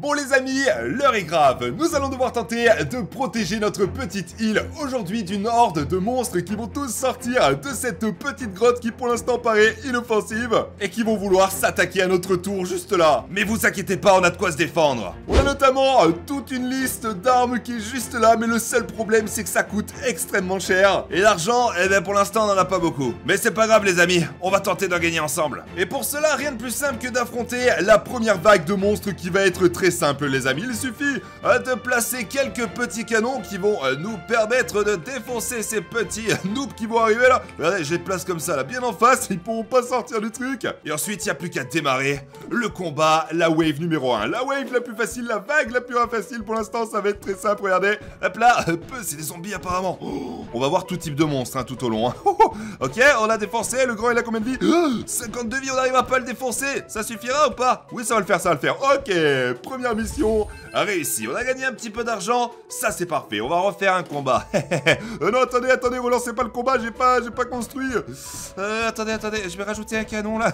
Bon les amis, l'heure est grave. Nous allons devoir tenter de protéger notre petite île aujourd'hui d'une horde de monstres qui vont tous sortir de cette petite grotte qui pour l'instant paraît inoffensive et qui vont vouloir s'attaquer à notre tour juste là. Mais vous inquiétez pas, on a de quoi se défendre. On a notamment euh, toute une liste d'armes qui est juste là, mais le seul problème c'est que ça coûte extrêmement cher. Et l'argent, eh ben pour l'instant on en a pas beaucoup. Mais c'est pas grave les amis, on va tenter d'en gagner ensemble. Et pour cela, rien de plus simple que d'affronter la première vague de monstres qui va être très simple les amis, il suffit euh, de placer quelques petits canons qui vont euh, nous permettre de défoncer ces petits noobs qui vont arriver là. Regardez, je les place comme ça là, bien en face, ils pourront pas sortir du truc. Et ensuite, il n'y a plus qu'à démarrer le combat, la wave numéro 1. La wave la plus facile, la vague la plus facile pour l'instant, ça va être très simple, regardez. Hop là, c'est des zombies apparemment. Oh, on va voir tout type de monstres hein, tout au long. Hein. ok, on a défoncé, le grand il a combien de vie? 52 vies, on n'arrive à pas le défoncer. Ça suffira ou pas? Oui, ça va le faire, ça va le faire. Ok, mission réussi. On a gagné un petit peu d'argent, ça c'est parfait. On va refaire un combat. euh, non, attendez, attendez, vous lancez pas le combat, j'ai pas, j'ai pas construit. Euh, attendez, attendez, je vais rajouter un canon là.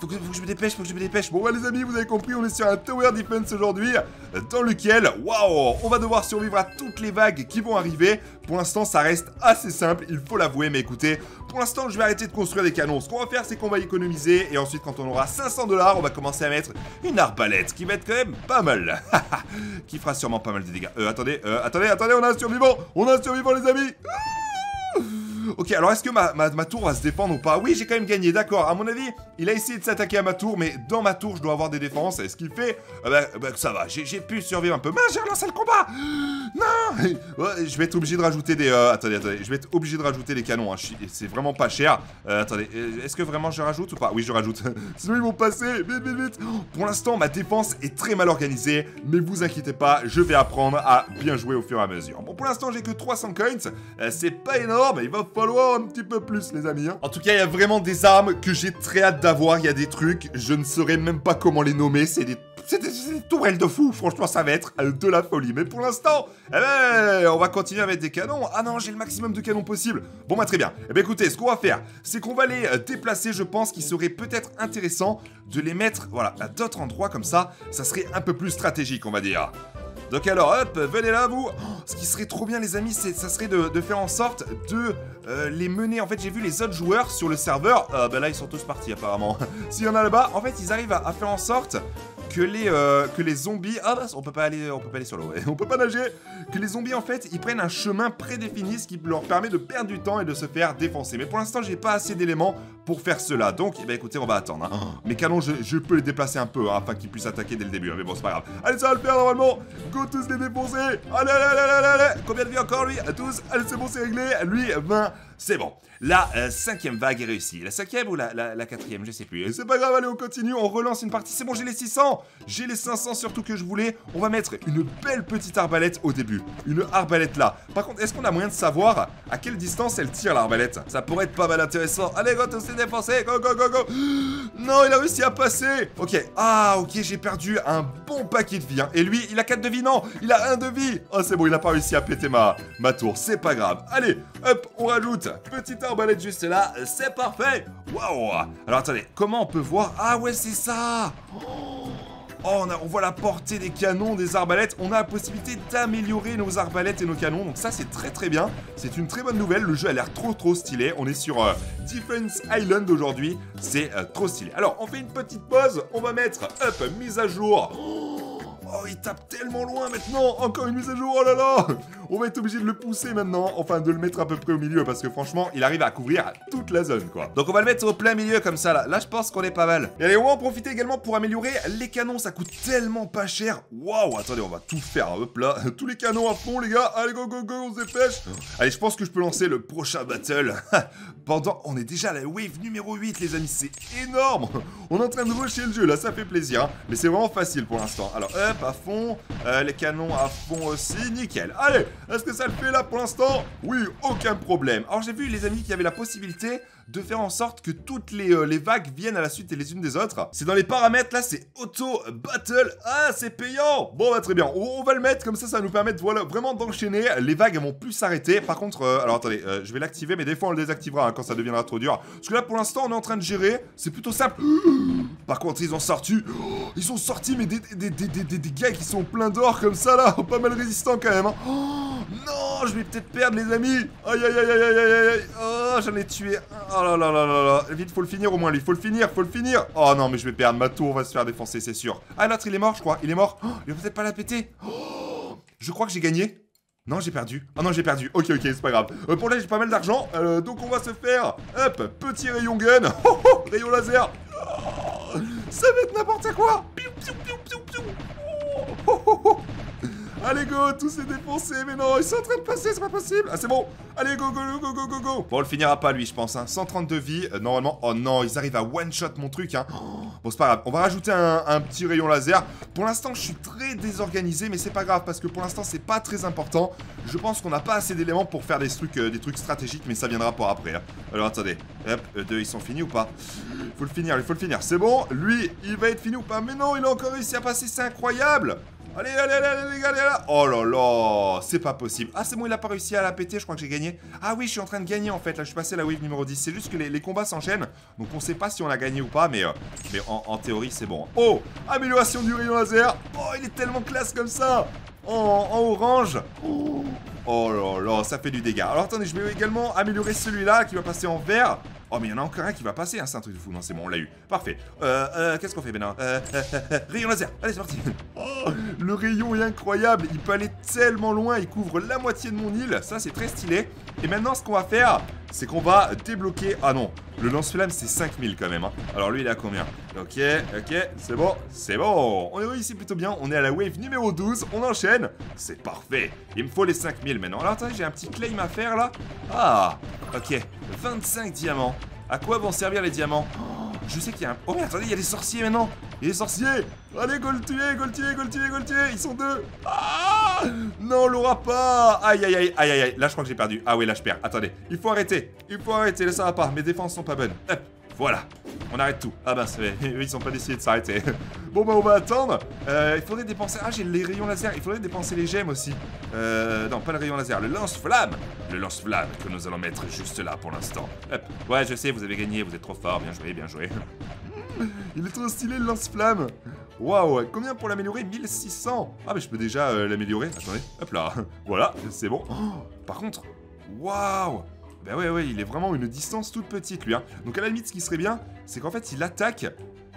Faut que, je me dépêche, faut que je me dépêche. Bon, ouais, les amis, vous avez compris, on est sur un tower defense aujourd'hui, dans lequel, waouh, on va devoir survivre à toutes les vagues qui vont arriver. Pour l'instant, ça reste assez simple, il faut l'avouer, mais écoutez, pour l'instant, je vais arrêter de construire des canons. Ce qu'on va faire, c'est qu'on va économiser, et ensuite, quand on aura 500 dollars, on va commencer à mettre une arbalète, qui va être quand même pas mal. qui fera sûrement pas mal de dégâts. Euh, attendez, euh, attendez, attendez, on a un survivant On a un survivant, les amis Ok, alors est-ce que ma, ma, tour va se défendre ou pas? Oui, j'ai quand même gagné, d'accord. À mon avis, il a essayé de s'attaquer à ma tour, mais dans ma tour, je dois avoir des défenses. Et ce qu'il fait, euh, bah, ça va, j'ai pu survivre un peu. Mais j'ai relancé le combat Non Je vais être obligé de rajouter des... Euh, attendez, attendez, je vais être obligé de rajouter des canons. Hein. C'est vraiment pas cher. Euh, attendez, est-ce que vraiment je rajoute ou pas? Oui, je rajoute. Sinon, ils vont passer. Vite, vite, vite Pour l'instant, ma défense est très mal organisée, mais vous inquiétez pas, je vais apprendre à bien jouer au fur et à mesure. Bon, pour l'instant, j'ai que 300 coins. C'est pas énorme, il va falloir un petit peu plus, les amis. Hein. En tout cas, il y a vraiment des armes que j'ai très hâte d'avoir. Il y a des trucs, je ne saurais même pas comment les nommer. C'est des c'est des, tourelles de fou, franchement ça va être de la folie. Mais pour l'instant, eh ben, on va continuer mettre des canons. Ah non, j'ai le maximum de canons possible. Bon bah très bien. Eh ben écoutez, ce qu'on va faire, c'est qu'on va les euh, déplacer, je pense qu'il serait peut-être intéressant de les mettre, voilà, à d'autres endroits comme ça. Ça serait un peu plus stratégique, on va dire. Donc alors, hop, venez là, vous oh, Ce qui serait trop bien, les amis, ça serait de, faire en sorte de euh, les mener. En fait, j'ai vu les autres joueurs sur le serveur. Euh, bah là, ils sont tous partis, apparemment. S'il y en a là-bas, en fait, ils arrivent à, faire en sorte que les, euh, que les zombies... Ah bah, on peut pas aller, on peut pas aller sur l'eau, on peut pas nager Que les zombies, en fait, ils prennent un chemin prédéfini, ce qui leur permet de perdre du temps et de se faire défoncer. Mais pour l'instant, j'ai pas assez d'éléments pour faire cela. Donc, eh ben, écoutez, on va attendre. Hein. Mes canons, je, peux les déplacer un peu, hein, afin qu'ils puissent attaquer dès le début. Hein, mais bon, c'est pas grave. Allez, ça va le faire, normalement tous les défoncer Allez, allez, allez, allez, allez Combien de vie encore, lui? À tous Allez, c'est bon, c'est réglé Lui, 20 c'est bon. La euh, cinquième vague est réussie. La cinquième ou la, la, quatrième, je sais plus. C'est pas grave, allez, on continue, on relance une partie. C'est bon, j'ai les 600 J'ai les 500 surtout que je voulais. On va mettre une belle petite arbalète au début. Une arbalète là. Par contre, est-ce qu'on a moyen de savoir à quelle distance elle tire l'arbalète? Ça pourrait être pas mal intéressant. Allez, go, tous les défoncés Go, go, go, go Non, il a réussi à passer Ok. Ah, ok, j'ai perdu un bon paquet de vie. Hein. Et lui, il a 4 de vie, non Il a 1 de vie Oh, c'est bon, il a pas réussi à péter ma, ma tour. C'est pas grave. Allez, hop, on rajoute Petite arbalète juste là, c'est parfait Waouh Alors attendez, comment on peut voir? Ah ouais, c'est ça Oh, on, on, voit la portée des canons, des arbalètes. On a la possibilité d'améliorer nos arbalètes et nos canons. Donc ça, c'est très très bien. C'est une très bonne nouvelle. Le jeu a l'air trop trop stylé. On est sur euh, Defense Island aujourd'hui. C'est euh, trop stylé. Alors, on fait une petite pause. On va mettre, up, mise à jour. Oh, il tape tellement loin maintenant Encore une mise à jour, oh là là On va être obligé de le pousser maintenant, enfin de le mettre à peu près au milieu, parce que franchement, il arrive à couvrir toute la zone, quoi. Donc on va le mettre au plein milieu comme ça, là. Là, je pense qu'on est pas mal. Et allez, on va en profiter également pour améliorer les canons, ça coûte tellement pas cher. Waouh, attendez, on va tout faire, hop là. Tous les canons à fond, les gars. Allez, go, go, go, on se dépêche. Allez, je pense que je peux lancer le prochain battle. Pendant... On est déjà à la wave numéro 8, les amis, c'est énorme On est en train de rusher le jeu, là, ça fait plaisir. Hein. Mais c'est vraiment facile pour l'instant. Alors, hop, à fond. Euh, les canons à fond aussi. Nickel. Allez, est-ce que ça le fait là pour l'instant? Oui, aucun problème. Alors j'ai vu les amis qu'il y avait la possibilité de faire en sorte que toutes les, euh, les vagues viennent à la suite les unes des autres. C'est dans les paramètres, là, c'est auto battle. Ah, c'est payant Bon, bah très bien, on, va le mettre, comme ça, ça va nous permettre, voilà, vraiment d'enchaîner. Les vagues, elles vont plus s'arrêter. Par contre, euh, alors attendez, euh, je vais l'activer, mais des fois, on le désactivera hein, quand ça deviendra trop dur. Parce que là, pour l'instant, on est en train de gérer, c'est plutôt simple. Par contre, ils ont sorti, ils ont sorti, mais des, des, des, des, des gars qui sont pleins d'or comme ça, là, pas mal résistants quand même. Hein. non, je vais peut-être perdre, les amis. Aïe, aïe, aïe, aïe, aïe, aïe, aïe. Oh, j'en ai tué. Oh là là là là là. Vite, faut le finir au moins, lui. Faut le finir, faut le finir. Oh non, mais je vais perdre. Ma tour va se faire défoncer, c'est sûr. Ah, l'autre, il est mort, je crois. Il est mort. Oh, il va peut-être pas la péter. Oh, je crois que j'ai gagné. Non, j'ai perdu. Oh non, j'ai perdu. Ok, ok, c'est pas grave. Euh, pour là, j'ai pas mal d'argent. Euh, donc, on va se faire. Hop, petit rayon gun. Oh, oh, rayon laser. Oh, ça va être n'importe quoi. Piou, piou, piou, piou, piou. Oh, oh, oh. Allez go, tout s'est défoncé, mais non, ils sont en train de passer, c'est pas possible. Ah c'est bon, allez go, go, go, go, go, go. Bon, on le finira pas lui, je pense. Hein. 132 vies, euh, normalement. Oh non, ils arrivent à one shot mon truc. Hein. Bon, c'est pas grave. On va rajouter un, petit rayon laser. Pour l'instant, je suis très désorganisé, mais c'est pas grave parce que pour l'instant, c'est pas très important. Je pense qu'on n'a pas assez d'éléments pour faire des trucs, euh, des trucs stratégiques, mais ça viendra pour après. Hein. Alors attendez, hop, eux deux, ils sont finis ou pas? Faut le finir, il faut le finir. C'est bon, lui, il va être fini ou pas? Mais non, il a encore réussi à passer, c'est incroyable. Allez, allez, allez, les gars, allez là Oh là là C'est pas possible. Ah, c'est bon, il a pas réussi à la péter, je crois que j'ai gagné. Ah oui, je suis en train de gagner, en fait. Là, je suis passé à la wave numéro 10. C'est juste que les, combats s'enchaînent. Donc, on sait pas si on a gagné ou pas, mais, euh, mais en, théorie, c'est bon. Oh Amélioration du rayon laser Oh, il est tellement classe comme ça en, en orange oh. oh là là, ça fait du dégât. Alors, attendez, je vais également améliorer celui-là qui va passer en vert. Oh, mais il y en a encore un qui va passer, hein, c'est un truc de fou. Non, c'est bon, on l'a eu. Parfait. Euh, euh, qu'est-ce qu'on fait maintenant euh, euh, euh, Rayon laser. Allez, c'est parti. Oh, le rayon est incroyable. Il peut aller tellement loin. Il couvre la moitié de mon île. Ça, c'est très stylé. Et maintenant, ce qu'on va faire, c'est qu'on va débloquer... Ah non, le lance-flamme, c'est 5000 quand même. Hein. Alors lui, il a combien? Ok, ok, c'est bon, c'est bon. On est réussi plutôt bien. On est à la wave numéro 12. On enchaîne. C'est parfait. Il me faut les 5000 maintenant. Alors attendez, j'ai un petit claim à faire là. Ah, ok. 25 diamants. À quoi vont servir les diamants? Oh, Je sais qu'il y a un... Oh mais attendez, il y a des sorciers maintenant Il y a des sorciers Allez, go le tuer, go Ils sont deux Ah Non, on l'aura pas Aïe, aïe, aïe, aïe, aïe, Là, je crois que j'ai perdu. Ah oui, là, je perds. Attendez, il faut arrêter. Il faut arrêter, là, ça va pas. Mes défenses sont pas bonnes. Hop, voilà. On arrête tout. Ah bah, eux, ils sont pas décidés de s'arrêter. bon bah, on va attendre. Euh, il faudrait dépenser... Ah, j'ai les rayons laser. Il faudrait dépenser les gemmes aussi. Euh, non, pas le rayon laser. Le lance-flamme. Le lance-flamme que nous allons mettre juste là pour l'instant. Hop. Ouais, je sais, vous avez gagné. Vous êtes trop fort. Bien joué, bien joué. Il est trop stylé le lance-flamme Waouh, combien pour l'améliorer? 1600 Ah mais je peux déjà euh, l'améliorer. Attendez, hop là. voilà, c'est bon. Oh, par contre, waouh Bah ouais, ouais, il est vraiment une distance toute petite lui. Hein. Donc à la limite, ce qui serait bien, c'est qu'en fait, il attaque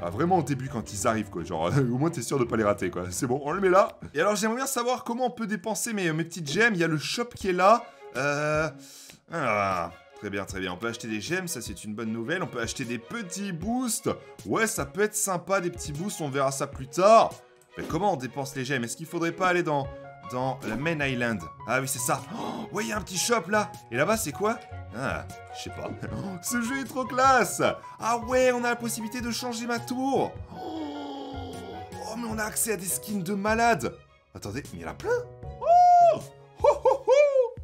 ah, vraiment au début quand ils arrivent quoi, genre au moins t'es sûr de pas les rater quoi. C'est bon, on le met là. Et alors j'aimerais bien savoir comment on peut dépenser mes, mes petites gemmes. Il y a le shop qui est là. Euh... Ah, Très bien, très bien. On peut acheter des gemmes, ça c'est une bonne nouvelle. On peut acheter des petits boosts. Ouais, ça peut être sympa, des petits boosts, on verra ça plus tard. Mais comment on dépense les gemmes? Est-ce qu'il faudrait pas aller dans, dans la Main Island Ah oui, c'est ça. Oh, il y a un petit shop là. Et là-bas, c'est quoi? Ah, je sais pas. Ce jeu est trop classe Ah ouais, on a la possibilité de changer ma tour. Oh, mais on a accès à des skins de malade. Attendez, mais il y en a plein. Oh, oh, oh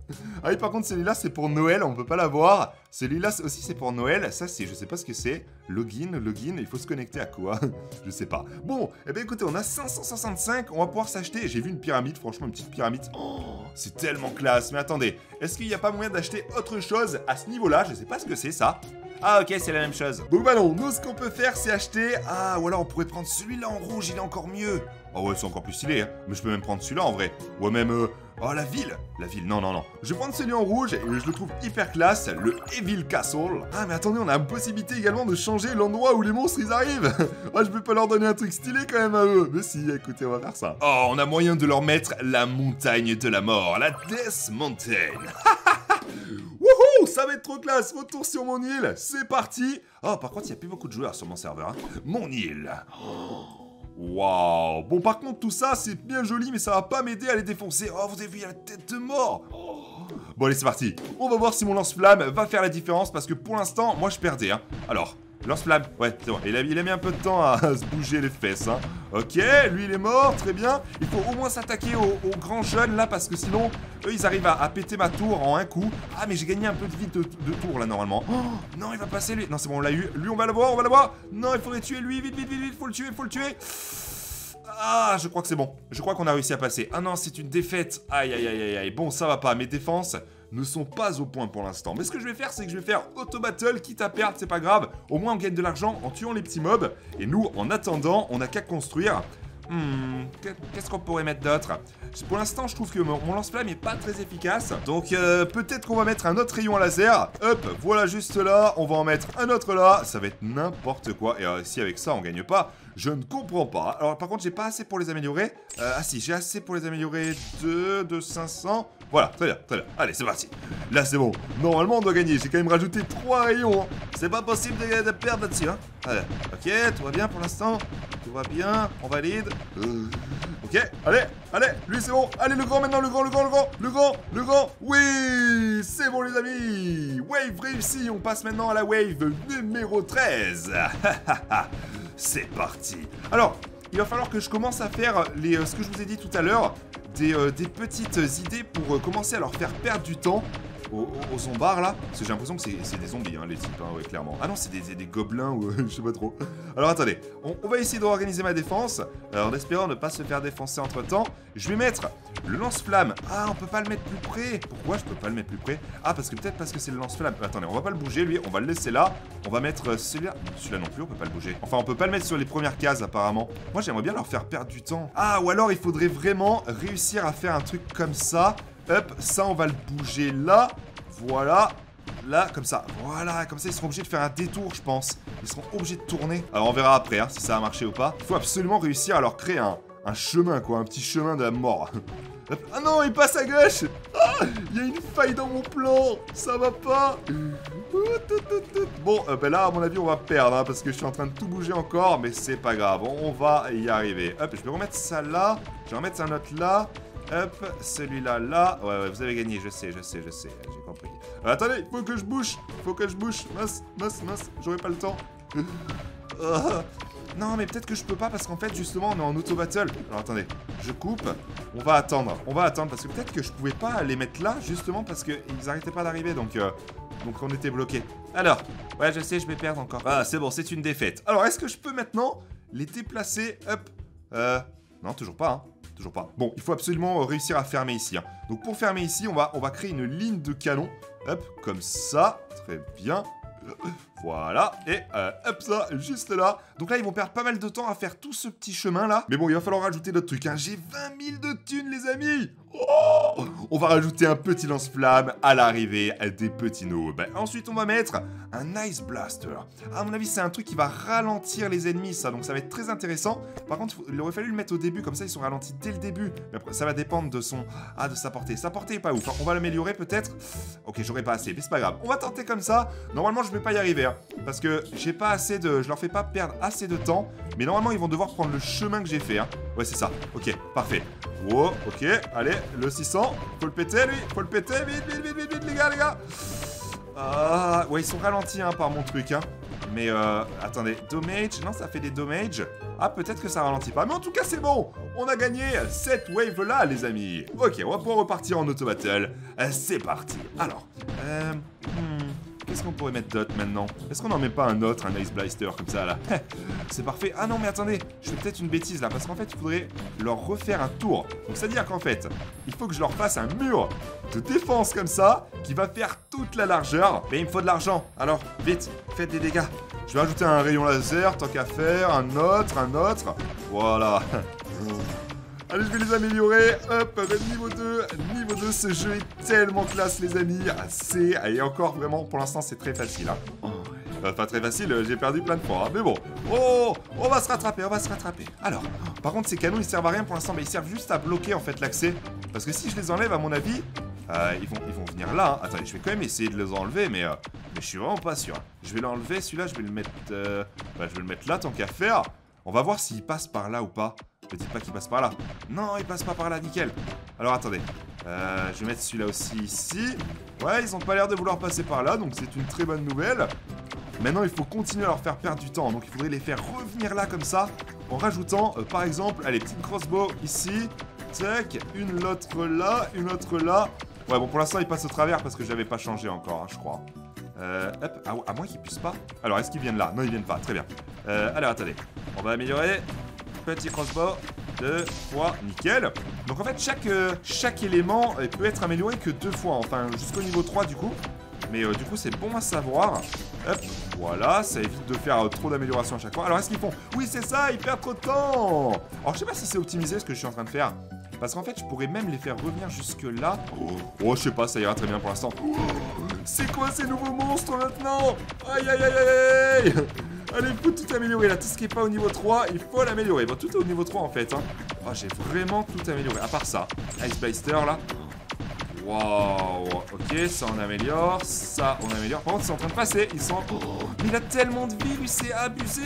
ah oui, par contre, celui-là, c'est pour Noël, on peut pas l'avoir. Celui-là aussi, c'est pour Noël. Ça, c'est, je sais pas ce que c'est. Login, login, il faut se connecter à quoi? Je sais pas. Bon, eh bien écoutez, on a 565, on va pouvoir s'acheter. J'ai vu une pyramide, franchement, une petite pyramide. Oh, c'est tellement classe. Mais attendez, est-ce qu'il n'y a pas moyen d'acheter autre chose à ce niveau-là? Je sais pas ce que c'est, ça. Ah ok, c'est la même chose. Bon bah non, nous ce qu'on peut faire c'est acheter... Ah, ou alors on pourrait prendre celui-là en rouge, il est encore mieux. Oh ouais, c'est encore plus stylé, hein. Mais je peux même prendre celui-là en vrai. Ou même... Euh, oh, la ville La ville, non, non, non. Je vais prendre celui en rouge et je le trouve hyper classe, le Evil Castle. Ah, mais attendez, on a la possibilité également de changer l'endroit où les monstres ils arrivent. oh, je peux pas leur donner un truc stylé quand même à eux. Mais si, écoutez, on va faire ça. Oh, on a moyen de leur mettre la montagne de la mort, la Death Mountain. Wouhou Ça va être trop classe Retour sur mon île C'est parti Oh, par contre, il n'y a plus beaucoup de joueurs sur mon serveur. Hein. Mon île Waouh Bon, par contre, tout ça, c'est bien joli, mais ça va pas m'aider à les défoncer. Oh, vous avez vu, il y a la tête de mort Bon, allez, c'est parti. On va voir si mon lance-flamme va faire la différence, parce que pour l'instant, moi, je perdais. Hein. Alors, Lance-flamme. Ouais, c'est bon. Il a, mis un peu de temps à, se bouger les fesses. Hein. Ok, lui il est mort, très bien. Il faut au moins s'attaquer aux, grands jeunes là parce que sinon, eux ils arrivent à, péter ma tour en un coup. Ah, mais j'ai gagné un peu de vie de, tour là normalement. Oh, non, il va passer lui. Non, c'est bon, on l'a eu. Lui, on va le voir, on va le voir. Non, il faudrait tuer lui. Vite, vite, vite, vite. Faut le tuer, faut le tuer. Ah, je crois que c'est bon. Je crois qu'on a réussi à passer. Ah non, c'est une défaite. Aïe, aïe, aïe, aïe. Bon, ça va pas. Mes défenses ne sont pas au point pour l'instant. Mais ce que je vais faire, c'est que je vais faire auto-battle, quitte à perdre, c'est pas grave. Au moins, on gagne de l'argent en tuant les petits mobs. Et nous, en attendant, on n'a qu'à construire Hmm, qu'est-ce qu'on pourrait mettre d'autre? Pour l'instant, je trouve que mon, lance-flamme est pas très efficace. Donc, euh, peut-être qu'on va mettre un autre rayon laser. Hop, voilà juste là. On va en mettre un autre là. Ça va être n'importe quoi. Et euh, si avec ça, on gagne pas, je ne comprends pas. Alors, par contre, j'ai pas assez pour les améliorer. Euh, ah si, j'ai assez pour les améliorer. 2 de 500. Voilà, très bien, très bien. Allez, c'est parti. Là, c'est bon. Normalement, on doit gagner. J'ai quand même rajouté 3 rayons. Hein. C'est pas possible de, perdre là-dessus. Hein. Allez, ok, tout va bien pour l'instant. Tout va bien, on valide. Euh, ok, allez, allez, lui c'est bon. Allez, le grand maintenant, le grand, le grand, le grand, le grand, le grand. Oui, c'est bon les amis. Wave réussi, on passe maintenant à la wave numéro 13. c'est parti. Alors, il va falloir que je commence à faire euh, ce que je vous ai dit tout à l'heure, des, euh, des, petites idées pour commencer à leur faire perdre du temps aux, zombards là Parce que j'ai l'impression que c'est des zombies, hein, les types, hein, clairement. Ah non, c'est des, gobelins ou je sais pas trop. Alors attendez, on, va essayer d'organiser ma défense, en espérant ne pas se faire défoncer entre temps. Je vais mettre le lance-flamme. Ah, on peut pas le mettre plus près. Pourquoi je peux pas le mettre plus près? Ah, parce que peut-être parce que c'est le lance-flamme. Attendez, on va pas le bouger lui, on va le laisser là. On va mettre euh, celui-là. Celui-là non plus, on peut pas le bouger. Enfin, on peut pas le mettre sur les premières cases apparemment. Moi, j'aimerais bien leur faire perdre du temps. Ah, ou alors il faudrait vraiment réussir à faire un truc comme ça. Hop, ça on va le bouger là. Voilà. Là, comme ça. Voilà, comme ça, ils seront obligés de faire un détour, je pense. Ils seront obligés de tourner. Alors, on verra après, hein, si ça a marché ou pas. Il faut absolument réussir à leur créer un, chemin, quoi. Un petit chemin de la mort. ah non, il passe à gauche ah, Il y a une faille dans mon plan Ça va pas Bon, euh, ben là, à mon avis, on va perdre, hein, parce que je suis en train de tout bouger encore, mais c'est pas grave. On va y arriver. Hop, je vais remettre ça là. Je vais remettre un autre là. Hop, celui-là, là. Ouais, ouais, vous avez gagné, je sais, je sais, je sais, j'ai compris. Euh, attendez, faut que je bouge, faut que je bouge. Mince, mince, mince, j'aurai pas le temps. Euh, non, mais peut-être que je peux pas parce qu'en fait, justement, on est en auto-battle. Alors, attendez, je coupe. On va attendre, on va attendre parce que peut-être que je pouvais pas les mettre là, justement, parce qu'ils arrêtaient pas d'arriver, donc... Euh, donc on était bloqué. Alors, ouais, je sais, je vais perdre encore. Ah, c'est bon, c'est une défaite. Alors, est-ce que je peux maintenant les déplacer? Hop. Euh, non, toujours pas, hein. Toujours pas. Bon, il faut absolument réussir à fermer ici. Hein. Donc pour fermer ici, on va, on va créer une ligne de canon. Hop, comme ça. Très bien. Voilà, et euh, hop ça, juste là. Donc là, ils vont perdre pas mal de temps à faire tout ce petit chemin là. Mais bon, il va falloir rajouter d'autres trucs. Hein. J'ai 20 000 de thunes, les amis. Oh on va rajouter un petit lance-flamme à l'arrivée des petits noobs. Ensuite, on va mettre un Ice Blaster. À mon avis, c'est un truc qui va ralentir les ennemis, ça. Donc ça va être très intéressant. Par contre, il aurait fallu le mettre au début, comme ça, ils sont ralentis dès le début. Mais après, ça va dépendre de son... Ah, de sa portée. Sa portée est pas ouf. Hein. On va l'améliorer peut-être. Ok, j'aurais pas assez, mais c'est pas grave. On va tenter comme ça. Normalement, je vais pas y arriver. Parce que j'ai pas assez de... Je leur fais pas perdre assez de temps. Mais normalement, ils vont devoir prendre le chemin que j'ai fait. Hein. Ouais, c'est ça. Ok, parfait. Wow, ok. Allez, le 600. Faut le péter, lui. Faut le péter. Vite, vite, vite, vite, vite, les gars, les gars. Ah, ouais, ils sont ralentis, hein, par mon truc, hein. Mais, euh, attendez. Damage Non, ça fait des dommages. Ah, peut-être que ça ralentit pas. Mais en tout cas, c'est bon. On a gagné cette wave-là, les amis. Ok, on va pouvoir repartir en auto-battle. Euh, c'est parti. Alors, euh... Hmm. Qu'est-ce qu'on pourrait mettre d'autre maintenant? Est-ce qu'on n'en met pas un autre, un Ice Blaster comme ça là? C'est parfait. Ah non mais attendez, je fais peut-être une bêtise là, parce qu'en fait il faudrait leur refaire un tour. Donc c'est-à-dire qu'en fait, il faut que je leur fasse un mur de défense comme ça, qui va faire toute la largeur. Mais il me faut de l'argent. Alors, vite, faites des dégâts. Je vais ajouter un rayon laser, tant qu'à faire, un autre, un autre. Voilà. Allez, je vais les améliorer. Hop, niveau 2. Niveau 2, ce jeu est tellement classe, les amis. C'est... Et encore, vraiment, pour l'instant, c'est très facile. Hein. Oh, pas très facile, euh, j'ai perdu plein de fois. Hein. Mais bon. Oh, on va se rattraper, on va se rattraper. Alors, par contre, ces canons, ils servent à rien pour l'instant, mais ils servent juste à bloquer, en fait, l'accès. Parce que si je les enlève, à mon avis, euh, ils, vont, ils vont venir là. Hein. Attendez, je vais quand même essayer de les enlever, mais, euh, mais je suis vraiment pas sûr. Je vais l'enlever, celui-là, je vais le mettre... Bah, je vais le mettre là, tant qu'à faire. On va voir s'il passe par là ou pas. Ne dites pas qu'il passe par là. Non, il passe pas par là, nickel. Alors attendez. Euh, je vais mettre celui-là aussi ici. Ouais, ils ont pas l'air de vouloir passer par là, donc c'est une très bonne nouvelle. Maintenant, il faut continuer à leur faire perdre du temps. Donc, il faudrait les faire revenir là comme ça, en rajoutant, euh, par exemple, allez, petite crossbow ici. Tac, une autre là, une autre là. Ouais, bon, pour l'instant, ils passent au travers parce que j'avais pas changé encore, hein, je crois. Euh, hop, à, à moins qu'ils puissent pas. Alors, est-ce qu'ils viennent là? Non, ils viennent pas, très bien. Euh, alors, attendez. On va améliorer. Petit crossbow. Deux fois, nickel. Donc en fait, chaque, euh, chaque élément euh, peut être amélioré que deux fois, enfin jusqu'au niveau 3 du coup. Mais euh, du coup, c'est bon à savoir. Hop, voilà, ça évite de faire trop d'améliorations à chaque fois. Alors, est-ce qu'ils font? Oui, c'est ça, ils perdent trop de temps Alors, je sais pas si c'est optimisé ce que je suis en train de faire. Parce qu'en fait, je pourrais même les faire revenir jusque là. Oh, je sais pas, ça ira très bien pour l'instant. C'est quoi ces nouveaux monstres maintenant? Aïe, aïe, aïe, aïe Allez, faut tout améliorer là. Tout ce qui est pas au niveau 3, il faut l'améliorer. Bon, tout est au niveau 3 en fait. Oh, j'ai vraiment tout amélioré. À part ça, Ice Blaster là. Waouh, ok, ça on améliore, ça on améliore. Par contre, c'est en train de passer, ils sont. Oh, il a tellement de vie, lui, c'est abusé.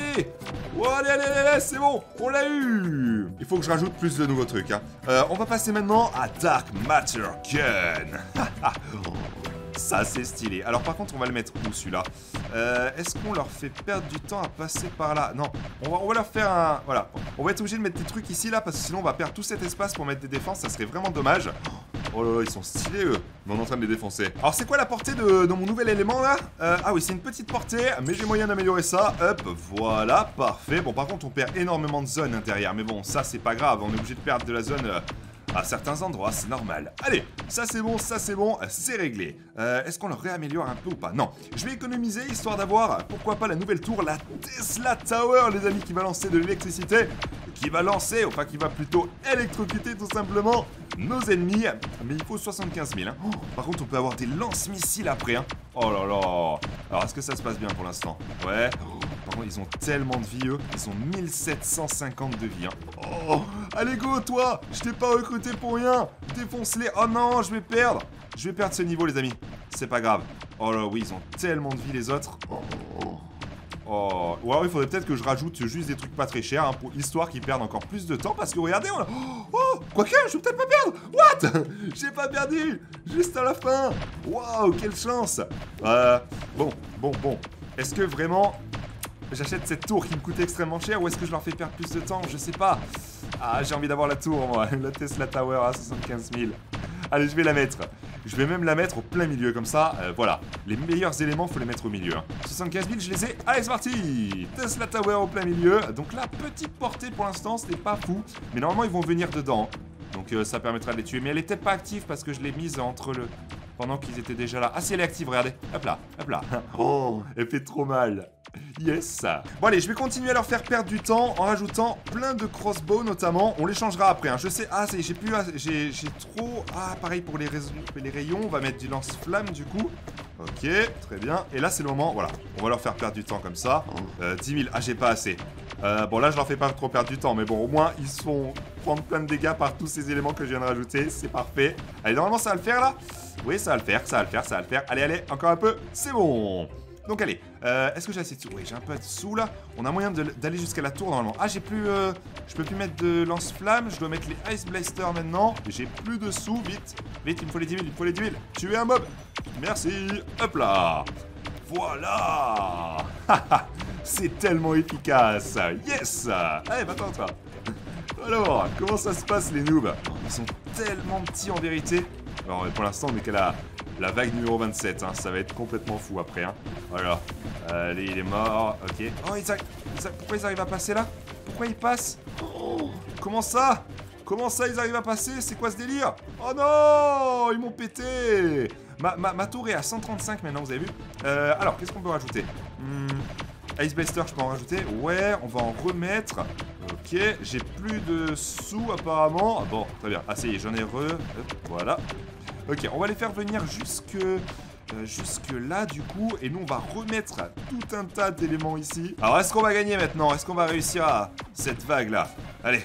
Oh, allez, allez, allez, allez, c'est bon, on l'a eu. Il faut que je rajoute plus de nouveaux trucs. Hein. Euh, on va passer maintenant à Dark Matter Gun. Ça, c'est stylé. Alors, par contre, on va le mettre où, celui-là euh, Est-ce qu'on leur fait perdre du temps à passer par là? Non. On va, on va leur faire un... Voilà. On va être obligé de mettre des trucs ici, là, parce que sinon, on va perdre tout cet espace pour mettre des défenses. Ça serait vraiment dommage. Oh là là, ils sont stylés, eux. On est en train de les défoncer. Alors, c'est quoi la portée de, mon nouvel élément, là? Euh, Ah oui, c'est une petite portée, mais j'ai moyen d'améliorer ça. Hop, voilà, parfait. Bon, par contre, on perd énormément de zone derrière. Mais bon, ça, c'est pas grave. On est obligé de perdre de la zone... euh, à certains endroits, c'est normal. Allez, ça c'est bon, ça c'est bon, c'est réglé. Euh, Est-ce qu'on le réaméliore un peu ou pas? Non. Je vais économiser histoire d'avoir, pourquoi pas, la nouvelle tour, la Tesla Tower, les amis, qui va lancer de l'électricité, qui va lancer, enfin qui va plutôt électrocuter tout simplement nos ennemis. Mais il faut 75 000. Hein. Oh, par contre, on peut avoir des lance-missiles après. Hein. Oh là là. Alors, est-ce que ça se passe bien pour l'instant? Ouais. Par contre, ils ont tellement de vie, eux. Ils ont 1750 de vie. Hein. Oh, allez, go, toi Je t'ai pas recruté pour rien Défonce-les Oh non, je vais perdre Je vais perdre ce niveau, les amis. C'est pas grave. Oh là, oui, ils ont tellement de vie, les autres. Oh, ou alors il faudrait peut-être que je rajoute juste des trucs pas très chers, hein, pour histoire qu'ils perdent encore plus de temps, parce que regardez, on a... Oh, quoique, je vais peut-être pas perdre What? J'ai pas perdu Juste à la fin Waouh, quelle chance Euh, bon, bon, bon. Est-ce que vraiment j'achète cette tour qui me coûte extrêmement cher ou est-ce que je leur fais perdre plus de temps? Je sais pas. Ah, j'ai envie d'avoir la tour, moi. La Tesla Tower à 75 000. Allez, je vais la mettre. Je vais même la mettre au plein milieu, comme ça, euh, voilà. Les meilleurs éléments, faut les mettre au milieu. hein. 75 000, je les ai. Allez, c'est parti Tesla Tower au plein milieu. Donc là, petite portée pour l'instant, c'était pas fou. Mais normalement, ils vont venir dedans. Donc euh, ça permettra de les tuer. Mais elle est peut-être pas active parce que je l'ai mise entre le... Pendant qu'ils étaient déjà là. Ah si, elle est active, regardez. Hop là, hop là. Oh, elle fait trop mal. Yes Bon allez, je vais continuer à leur faire perdre du temps en rajoutant plein de crossbows notamment. On les changera après, hein. je sais... Ah, ça y est, j'ai plus... J'ai j'ai trop... Ah, pareil pour les, rayons, on va mettre du lance-flamme du coup. Ok, très bien. Et là, c'est le moment, voilà. On va leur faire perdre du temps comme ça. Euh, 10 000, ah, j'ai pas assez. Euh, bon, là, je leur fais pas trop perdre du temps, mais bon, au moins, ils se font prendre plein de dégâts par tous ces éléments que je viens de rajouter. C'est parfait. Allez, normalement, ça va le faire, là Oui, ça va le faire, ça va le faire, ça va le faire. Allez, allez, encore un peu. C'est bon donc allez, euh, est-ce que j'ai assez de sous? Oui, j'ai un peu de sous là. On a moyen d'aller jusqu'à la tour normalement. Ah, j'ai plus... euh, je peux plus mettre de lance-flamme. Je dois mettre les Ice Blaster maintenant. J'ai plus de sous. Vite, vite, il me faut les 10 000, il me faut les 10 000. Tuer un mob. Merci. Hop là. Voilà C'est tellement efficace Yes Allez, va-t'en, toi Alors, comment ça se passe, les noobs? Ils sont tellement petits, en vérité. Alors, pour l'instant, on est qu'à la, la vague numéro 27, hein. ça va être complètement fou après. Hein. Voilà. Allez, il est mort, ok. Oh, ils arri- ils arri- pourquoi ils arrivent à passer là? Pourquoi ils passent? Comment ça? Comment ça, ils arrivent à passer? C'est quoi ce délire? Oh non Ils m'ont pété ma tour est à 135 maintenant, vous avez vu? Euh, Alors, qu'est-ce qu'on peut rajouter? Hmm, Ice Blaster, je peux en rajouter? Ouais, on va en remettre. Ok, j'ai plus de sous apparemment. Ah bon, très bien. Ah, ça j'en ai re. Voilà. Ok, on va les faire venir jusque... euh, jusque là du coup et nous on va remettre tout un tas d'éléments ici alors est-ce qu'on va gagner maintenant? Est-ce qu'on va réussir à cette vague là allez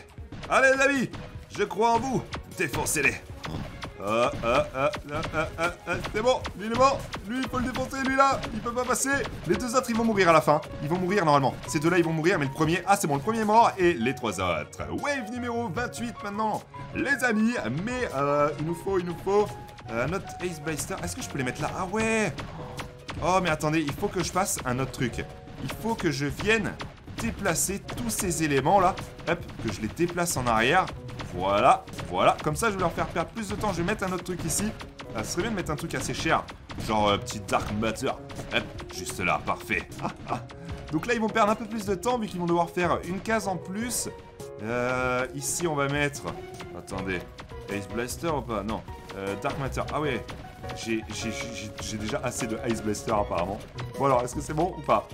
allez les amis je crois en vous défoncez-les ah, ah, ah, c'est bon, lui il est mort, lui il faut le défoncer, lui là, il peut pas passer. Les deux autres ils vont mourir à la fin, ils vont mourir normalement. Ces deux là ils vont mourir, mais le premier, ah c'est bon, le premier est mort et les trois autres. Wave numéro 28 maintenant, les amis, mais euh, il nous faut, il nous faut euh, notre Ace Blaster. Est-ce que je peux les mettre là? Ah ouais Oh, mais attendez, il faut que je fasse un autre truc. Il faut que je vienne déplacer tous ces éléments là. Hop, que je les déplace en arrière. Voilà, voilà. Comme ça, je vais leur faire perdre plus de temps. Je vais mettre un autre truc ici. Ça serait bien de mettre un truc assez cher. Genre euh, petit Dark Matter. Hop, juste là, parfait. Donc là, ils vont perdre un peu plus de temps vu qu'ils vont devoir faire une case en plus. Euh, ici, on va mettre... Attendez. Ace Blaster ou pas? Non. Euh, Dark Matter. Ah ouais. J'ai déjà assez de Ice Blaster apparemment. Bon alors, est-ce que c'est bon ou pas?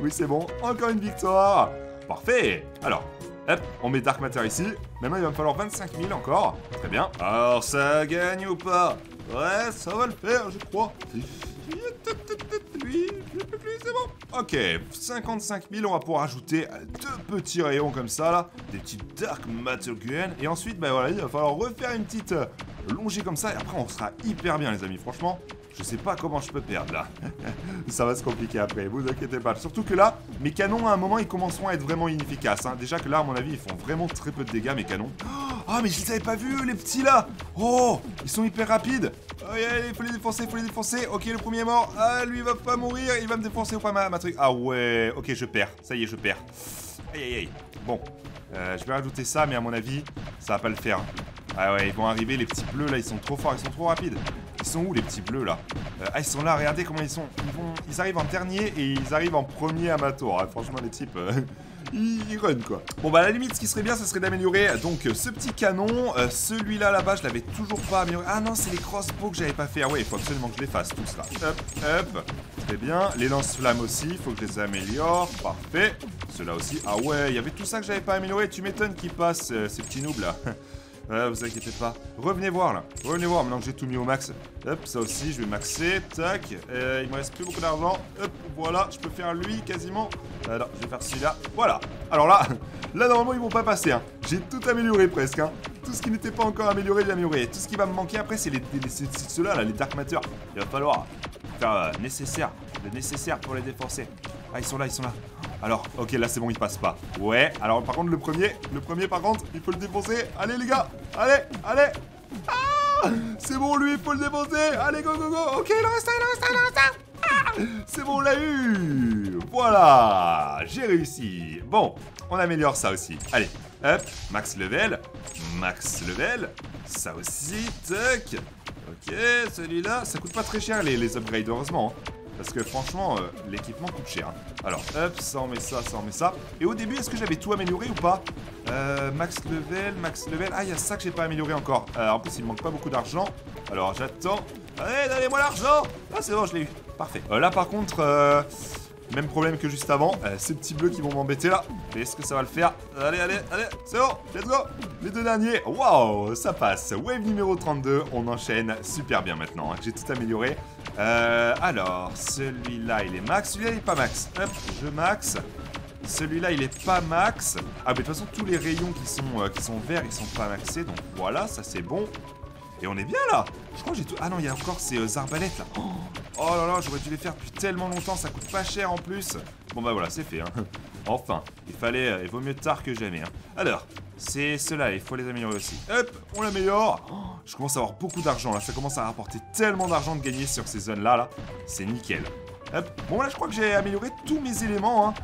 Oui, c'est bon. Encore une victoire. Parfait. Alors, hop, on met Dark Matter ici. Maintenant, il va me falloir 25 000 encore. Très bien. Alors, ça gagne ou pas? Ouais, ça va le faire, je crois. Oui, c'est bon. Ok, 55 000, on va pouvoir ajouter deux petits rayons comme ça, là. Des petits Dark Matter Gun. Et ensuite, bah voilà, il va falloir refaire une petite euh, longée comme ça. Et après, on sera hyper bien, les amis. Franchement, je sais pas comment je peux perdre, là. ça va se compliquer après, vous inquiétez pas. Surtout que là, mes canons, à un moment, ils commenceront à être vraiment inefficaces. Hein. Déjà que là, à mon avis, ils font vraiment très peu de dégâts, mes canons. Ah, mais je les avais pas vus, les petits, là Oh, ils sont hyper rapides il faut les défoncer, il faut les défoncer. Ok, le premier est mort. Ah, lui, il va pas mourir. Il va me défoncer ou pas ma, truc. Ah ouais, ok, je perds. Ça y est, je perds. Aïe, aïe, aïe. Bon, euh, je vais rajouter ça, mais à mon avis, ça va pas le faire. Ah ouais, ils vont arriver, les petits bleus, là, ils sont trop forts, ils sont trop rapides. Ils sont où, les petits bleus, là euh, Ah, ils sont là, regardez comment ils sont. Ils, vont... ils arrivent en dernier et ils arrivent en premier à ma tour. Hein. Franchement, les types... Euh, il run quoi. Bon bah à la limite ce qui serait bien ce serait d'améliorer donc ce petit canon, euh, celui-là là-bas je l'avais toujours pas amélioré. Ah non c'est les crossbows que j'avais pas fait. Ah ouais il faut absolument que je les fasse tous là. Hop hop. Très bien. Les lance-flammes aussi, il faut que je les améliore. Parfait. Ceux-là aussi. Ah ouais, il y avait tout ça que j'avais pas amélioré. Tu m'étonnes qu'ils passent euh, ces petits noobs là. Ouais, vous inquiétez pas. Revenez voir là. Revenez voir maintenant que j'ai tout mis au max. Hop, ça aussi, je vais maxer. Tac. Euh, il me reste plus beaucoup d'argent. Hop, voilà. Je peux faire lui quasiment. Alors, je vais faire celui-là. Voilà. Alors là, là normalement ils vont pas passer. Hein. J'ai tout amélioré presque. Hein. Tout ce qui n'était pas encore amélioré, j'ai amélioré. Tout ce qui va me manquer après, c'est les, ceux-là, là, les Dark Matter. Il va falloir faire euh, nécessaire, le nécessaire pour les défoncer. Ah, ils sont là, ils sont là. Alors, ok, là c'est bon, il passe pas. Ouais, alors par contre, le premier, le premier par contre, il faut le défoncer. Allez les gars, allez, allez. Ah C'est bon, lui, il faut le défoncer. Allez, go, go, go. Ok, il reste il reste il reste. Ah c'est bon, on l'a eu Voilà J'ai réussi Bon, on améliore ça aussi. Allez, hop, max level, max level, ça aussi, tac. Ok, celui-là, ça coûte pas très cher les, les upgrades, heureusement. Hein. Parce que franchement, euh, l'équipement coûte cher. Alors, hop, ça on met ça, ça on met ça. Et au début, est-ce que j'avais tout amélioré ou pas euh, Max level, max level. Ah, il y a ça que j'ai pas amélioré encore. Euh, en plus, il manque pas beaucoup d'argent. Alors, j'attends. Allez, donnez-moi l'argent Ah, c'est bon, je l'ai eu. Parfait. Là, par contre... Même problème que juste avant, ces petits bleus qui vont m'embêter là. Mais est-ce que ça va le faire Allez, allez, allez, c'est bon, let's go Les deux derniers, waouh, ça passe. Wave numéro 32, on enchaîne super bien maintenant. Hein. J'ai tout amélioré. Euh, alors, celui-là, il est max. Celui-là, il est pas max. Hop, je max. Celui-là, il est pas max. Ah, mais de toute façon, tous les rayons qui sont, euh, qui sont verts, ils sont pas maxés. Donc voilà, ça c'est bon. Et on est bien là Je crois que j'ai tout... Ah non, il y a encore ces euh, arbalètes là. Oh là là, j'aurais dû les faire depuis tellement longtemps, ça coûte pas cher en plus. Bon bah voilà, c'est fait. Hein. Enfin, il fallait... Euh, il vaut mieux tard que jamais. Hein. Alors, c'est cela, il faut les améliorer aussi. Hop, on l'améliore. je commence à avoir beaucoup d'argent là, ça commence à rapporter tellement d'argent de gagner sur ces zones là là. C'est nickel. Hop, bon là je crois que j'ai amélioré tous mes éléments. Hein.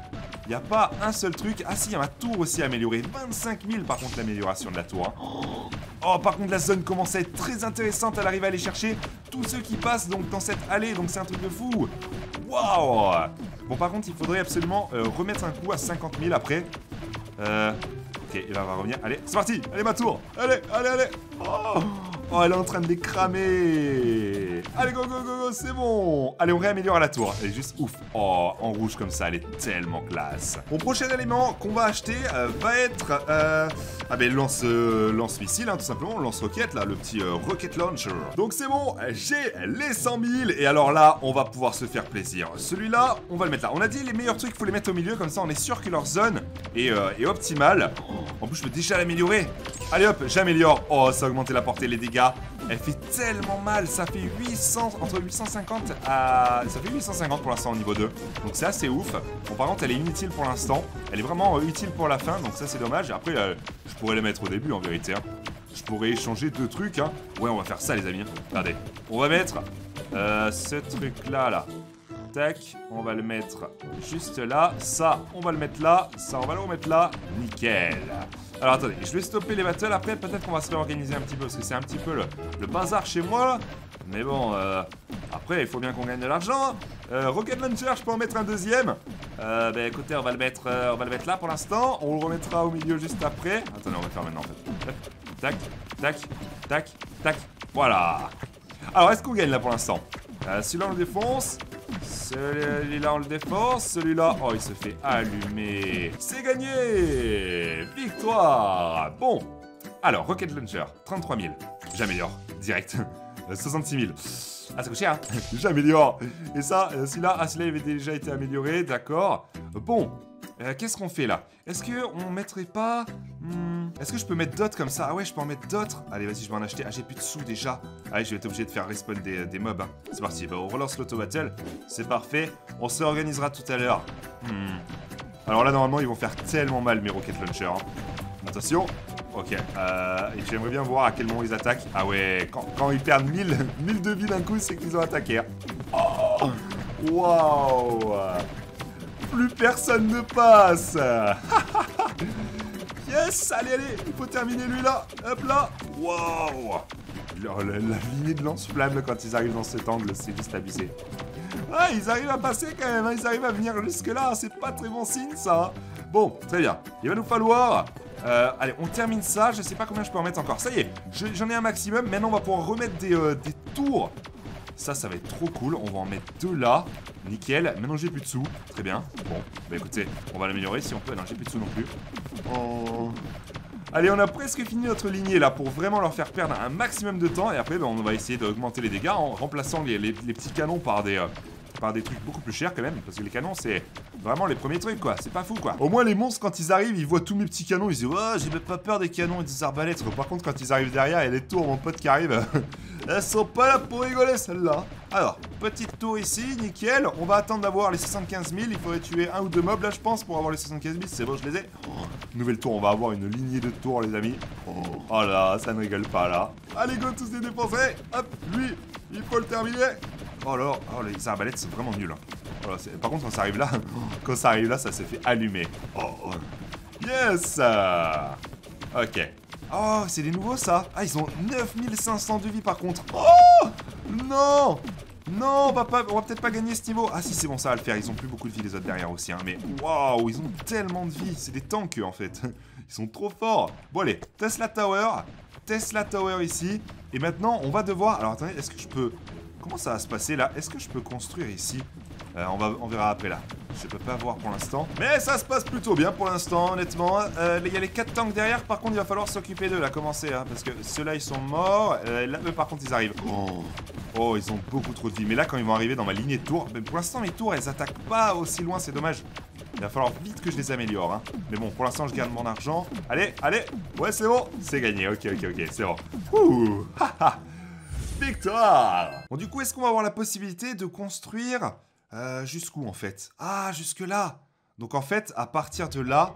Il n'y a pas un seul truc. Ah si, il y a ma tour aussi améliorée. 25 000 par contre l'amélioration de la tour. Hein. Oh, par contre la zone commence à être très intéressante. Elle arrive à aller chercher tous ceux qui passent donc dans cette allée. Donc c'est un truc de fou. Waouh Bon par contre il faudrait absolument euh, remettre un coup à 50 000 après. Euh... Ok, il va revenir. Allez, c'est parti Allez ma tour Allez, allez, allez Oh Oh, elle est en train de les cramer Allez, go, go, go, go, c'est bon Allez, on réaméliore la tour. Elle est juste ouf. Oh, en rouge comme ça, elle est tellement classe. Mon prochain élément qu'on va acheter euh, va être... Euh, ah ben, lance, euh, lance missile, hein, tout simplement. Lance roquette, là, le petit rocket launcher. Donc c'est bon, j'ai les 100 000. Et alors là, on va pouvoir se faire plaisir. Celui-là, on va le mettre là. On a dit les meilleurs trucs, il faut les mettre au milieu. Comme ça, on est sûr que leur zone est, est optimale. En plus, je peux déjà l'améliorer. Allez hop, j'améliore. Oh, ça a augmenté la portée, les dégâts. Elle fait tellement mal, ça fait 800, entre 850 à... Ça fait 850 pour l'instant au niveau 2, donc c'est assez ouf. Bon par contre elle est inutile pour l'instant, elle est vraiment euh, utile pour la fin, donc ça c'est dommage. Après euh, je pourrais la mettre au début en vérité. Hein. Je pourrais échanger deux trucs, hein. Ouais on va faire ça les amis, regardez. On va mettre euh, ce truc là là. Tac. On va le mettre juste là. Ça, on va le mettre là. Ça, on va le remettre là. Nickel. Alors attendez, je vais stopper les battles. Après, peut-être qu'on va se réorganiser un petit peu. Parce que c'est un petit peu le, bazar chez moi. Mais bon, euh, après, il faut bien qu'on gagne de l'argent. Euh, Rocket Launcher, je peux en mettre un deuxième. Euh, bah écoutez, on va le mettre, euh, on va le mettre là pour l'instant. On le remettra au milieu juste après. Attendez, on va faire maintenant en fait. Tac, tac, tac, tac. Voilà. Alors, est-ce qu'on gagne là pour l'instant? Euh, Celui-là, on le défonce. Celui-là, on le défonce. Celui-là, oh, il se fait allumer. C'est gagné Victoire Bon. Alors, Rocket Launcher, 33 000. J'améliore. Direct. 66 000. Ah, ça coûte cher. Hein J'améliore. Et ça, euh, celui-là, ah, celui-là, il avait déjà été amélioré. D'accord. Bon. Euh, qu'est-ce qu'on fait là Est-ce qu'on mettrait pas... Hmm, est-ce que je peux mettre d'autres comme ça Ah ouais, je peux en mettre d'autres. Allez, vas-y, je vais en acheter. Ah, j'ai plus de sous déjà. Allez, je vais être obligé de faire respawn des, mobs. Hein. C'est parti, bah, on relance l'auto-battle. C'est parfait. On se réorganisera tout à l'heure. Hmm. Alors là, normalement, ils vont faire tellement mal, mes rocket launchers. Hein. Attention. Ok. Euh, j'aimerais bien voir à quel moment ils attaquent. Ah ouais, quand, ils perdent 1000, 1000 de vie d'un coup, c'est qu'ils ont attaqué. Hein. Oh Waouh plus personne ne passe Yes Allez, allez Il faut terminer lui là Hop là Waouh la, lignée de lance-flamme quand ils arrivent dans cet angle, c'est juste abusé. Ah, ils arrivent à passer quand même, hein. ils arrivent à venir jusque-là, c'est pas très bon signe ça. Bon, très bien. Il va nous falloir... Euh, allez, on termine ça, je sais pas combien je peux en mettre encore. Ça y est, j'en ai un maximum, maintenant on va pouvoir remettre des, euh, des tours ça, ça va être trop cool. On va en mettre deux là. Nickel. Maintenant, j'ai plus de sous. Très bien. Bon, bah écoutez, on va l'améliorer si on peut. Non, j'ai plus de sous non plus. Allez, on a presque fini notre lignée là pour vraiment leur faire perdre un maximum de temps. Et après, bah, on va essayer d'augmenter les dégâts en remplaçant les, petits canons par des, euh, par des trucs beaucoup plus chers quand même. Parce que les canons, c'est vraiment les premiers trucs quoi. C'est pas fou quoi. Au moins, les monstres, quand ils arrivent, ils voient tous mes petits canons. Ils disent, oh, j'ai même pas peur des canons et des arbalètes. Par contre, quand ils arrivent derrière, a les tours, mon pote qui arrive. Elles sont pas là pour rigoler celles-là. Alors, petite tour ici, nickel. On va attendre d'avoir les 75 000. Il faudrait tuer un ou deux mobs là, je pense, pour avoir les 75 000. C'est bon, je les ai. Oh, nouvelle tour, on va avoir une lignée de tours, les amis. Oh, oh là, ça ne rigole pas là. Allez, go, tous les dépenser. Hop, lui, il faut le terminer. Oh là, oh, les arbalètes, c'est vraiment nul. Hein. par contre, quand ça arrive là, quand ça arrive là, ça se fait allumer. Oh, yes Ok. Oh, c'est des nouveaux ça Ah, ils ont 9500 de vie par contre. Oh Non non, on va, peut-être pas gagner ce niveau. Ah si, c'est bon, ça va le faire. Ils ont plus beaucoup de vie les autres derrière aussi. Hein. Mais waouh, ils ont tellement de vie. C'est des tanks en fait. Ils sont trop forts. Bon allez, Tesla Tower. Tesla Tower ici. Et maintenant, on va devoir... Alors attendez, est-ce que je peux... Comment ça va se passer là? Est-ce que je peux construire ici? Euh, on, va, on verra après là. Je peux pas voir pour l'instant. Mais ça se passe plutôt bien pour l'instant, honnêtement. Euh, il y a les 4 tanks derrière. Par contre, il va falloir s'occuper d'eux là, commencer. Hein, parce que ceux-là, ils sont morts. Euh, là, eux, par contre, ils arrivent. Oh. oh. ils ont beaucoup trop de vie. Mais là, quand ils vont arriver dans ma lignée de tours, pour l'instant, mes tours, elles attaquent pas aussi loin. C'est dommage. Il va falloir vite que je les améliore. Hein. Mais bon, pour l'instant, je garde mon argent. Allez, allez. Ouais, c'est bon. C'est gagné. Ok, ok, ok. C'est bon. Ouh. Victoire Bon, du coup, est-ce qu'on va avoir la possibilité de construire euh, jusqu'où en fait? Ah, jusque là Donc en fait, à partir de là,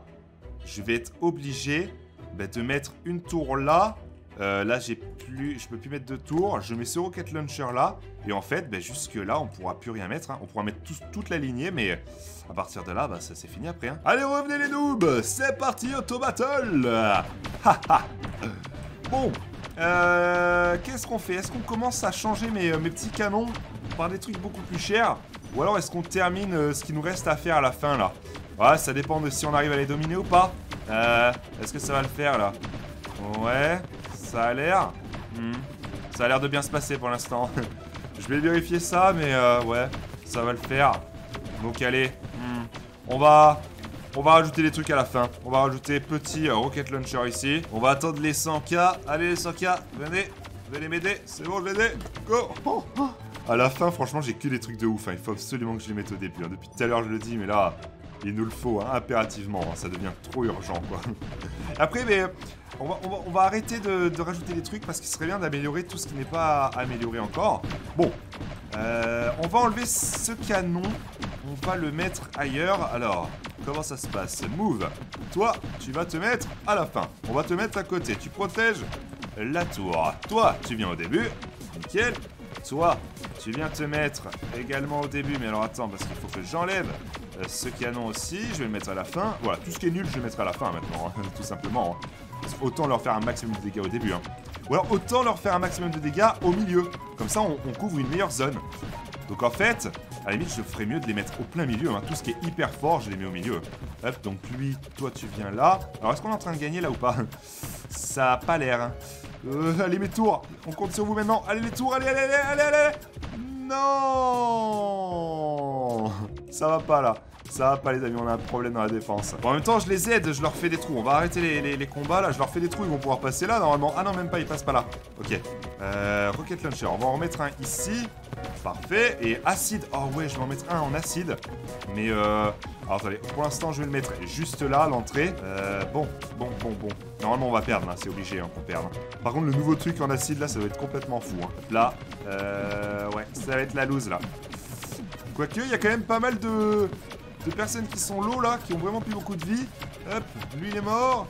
je vais être obligé bah, de mettre une tour là. Euh, là, j'ai plus, je peux plus mettre de tour. Je mets ce rocket launcher là. Et en fait, bah, jusque là, on pourra plus rien mettre. Hein. On pourra mettre toute la lignée, mais à partir de là, bah, ça c'est fini après. Hein. Allez, revenez les noobs C'est parti, auto battle Bon, euh, qu'est-ce qu'on fait? Est-ce qu'on commence à changer mes, mes petits canons? Par des trucs beaucoup plus chers ou alors est-ce qu'on termine euh, ce qu'il nous reste à faire à la fin là Ouais, ça dépend de si on arrive à les dominer ou pas. Euh, est-ce que ça va le faire là Ouais, ça a l'air. Hmm. Ça a l'air de bien se passer pour l'instant. Je vais vérifier ça, mais euh, ouais, ça va le faire. Donc allez, hmm. on va... On va rajouter des trucs à la fin. On va rajouter petit rocket launcher ici. On va attendre les 100k. Allez les 100k, venez. Venez m'aider. C'est bon, je. Go oh, oh. À la fin, franchement, j'ai que des trucs de ouf. Hein. Il faut absolument que je les mette au début. Hein. Depuis tout à l'heure, je le dis, mais là, il nous le faut, hein, impérativement. Ça devient trop urgent, quoi. Après, on va, arrêter de, rajouter des trucs parce qu'il serait bien d'améliorer tout ce qui n'est pas amélioré encore. Bon, euh, on va enlever ce canon. On va le mettre ailleurs. Alors, comment ça se passe? Move. Toi, tu vas te mettre à la fin. On va te mettre à côté. Tu protèges la tour. Toi, tu viens au début. Nickel. Toi, tu viens te mettre également au début. Mais alors attends, parce qu'il faut que j'enlève euh, ce canon aussi. Je vais le mettre à la fin. Voilà, tout ce qui est nul, je vais le mettre à la fin maintenant, hein, tout simplement. Hein. Autant leur faire un maximum de dégâts au début. Hein. Ou alors autant leur faire un maximum de dégâts au milieu. Comme ça, on, couvre une meilleure zone. Donc en fait, à la limite, je ferais mieux de les mettre au plein milieu. Tout ce qui est hyper fort, je les mets au milieu. Hop, donc lui, toi, tu viens là. Alors, est-ce qu'on est en train de gagner là ou pas? Ça a pas l'air. Euh, allez, mes tours. On compte sur vous maintenant. Allez, les tours. Allez, allez, allez, allez, allez. Non Ça va pas là. Ça va pas les amis, on a un problème dans la défense. Bon, en même temps, je les aide, je leur fais des trous. On va arrêter les, combats là, je leur fais des trous, ils vont pouvoir passer là normalement. Ah non, même pas, ils passent pas là. Ok. Euh, Rocket Launcher, on va en remettre un ici. Parfait. Et acide. Oh ouais, je vais en mettre un en acide. Mais euh... Alors attendez, pour l'instant, je vais le mettre juste là, l'entrée. Euh, bon, bon, bon, bon. Normalement, on va perdre, là, c'est obligé hein, qu'on perde. Par contre, le nouveau truc en acide, là, ça va être complètement fou. Hein. Là, euh, ouais, ça va être la loose, là. Quoique, il y a quand même pas mal de, de personnes qui sont low, là, qui ont vraiment plus beaucoup de vie. Hop, lui, il est mort.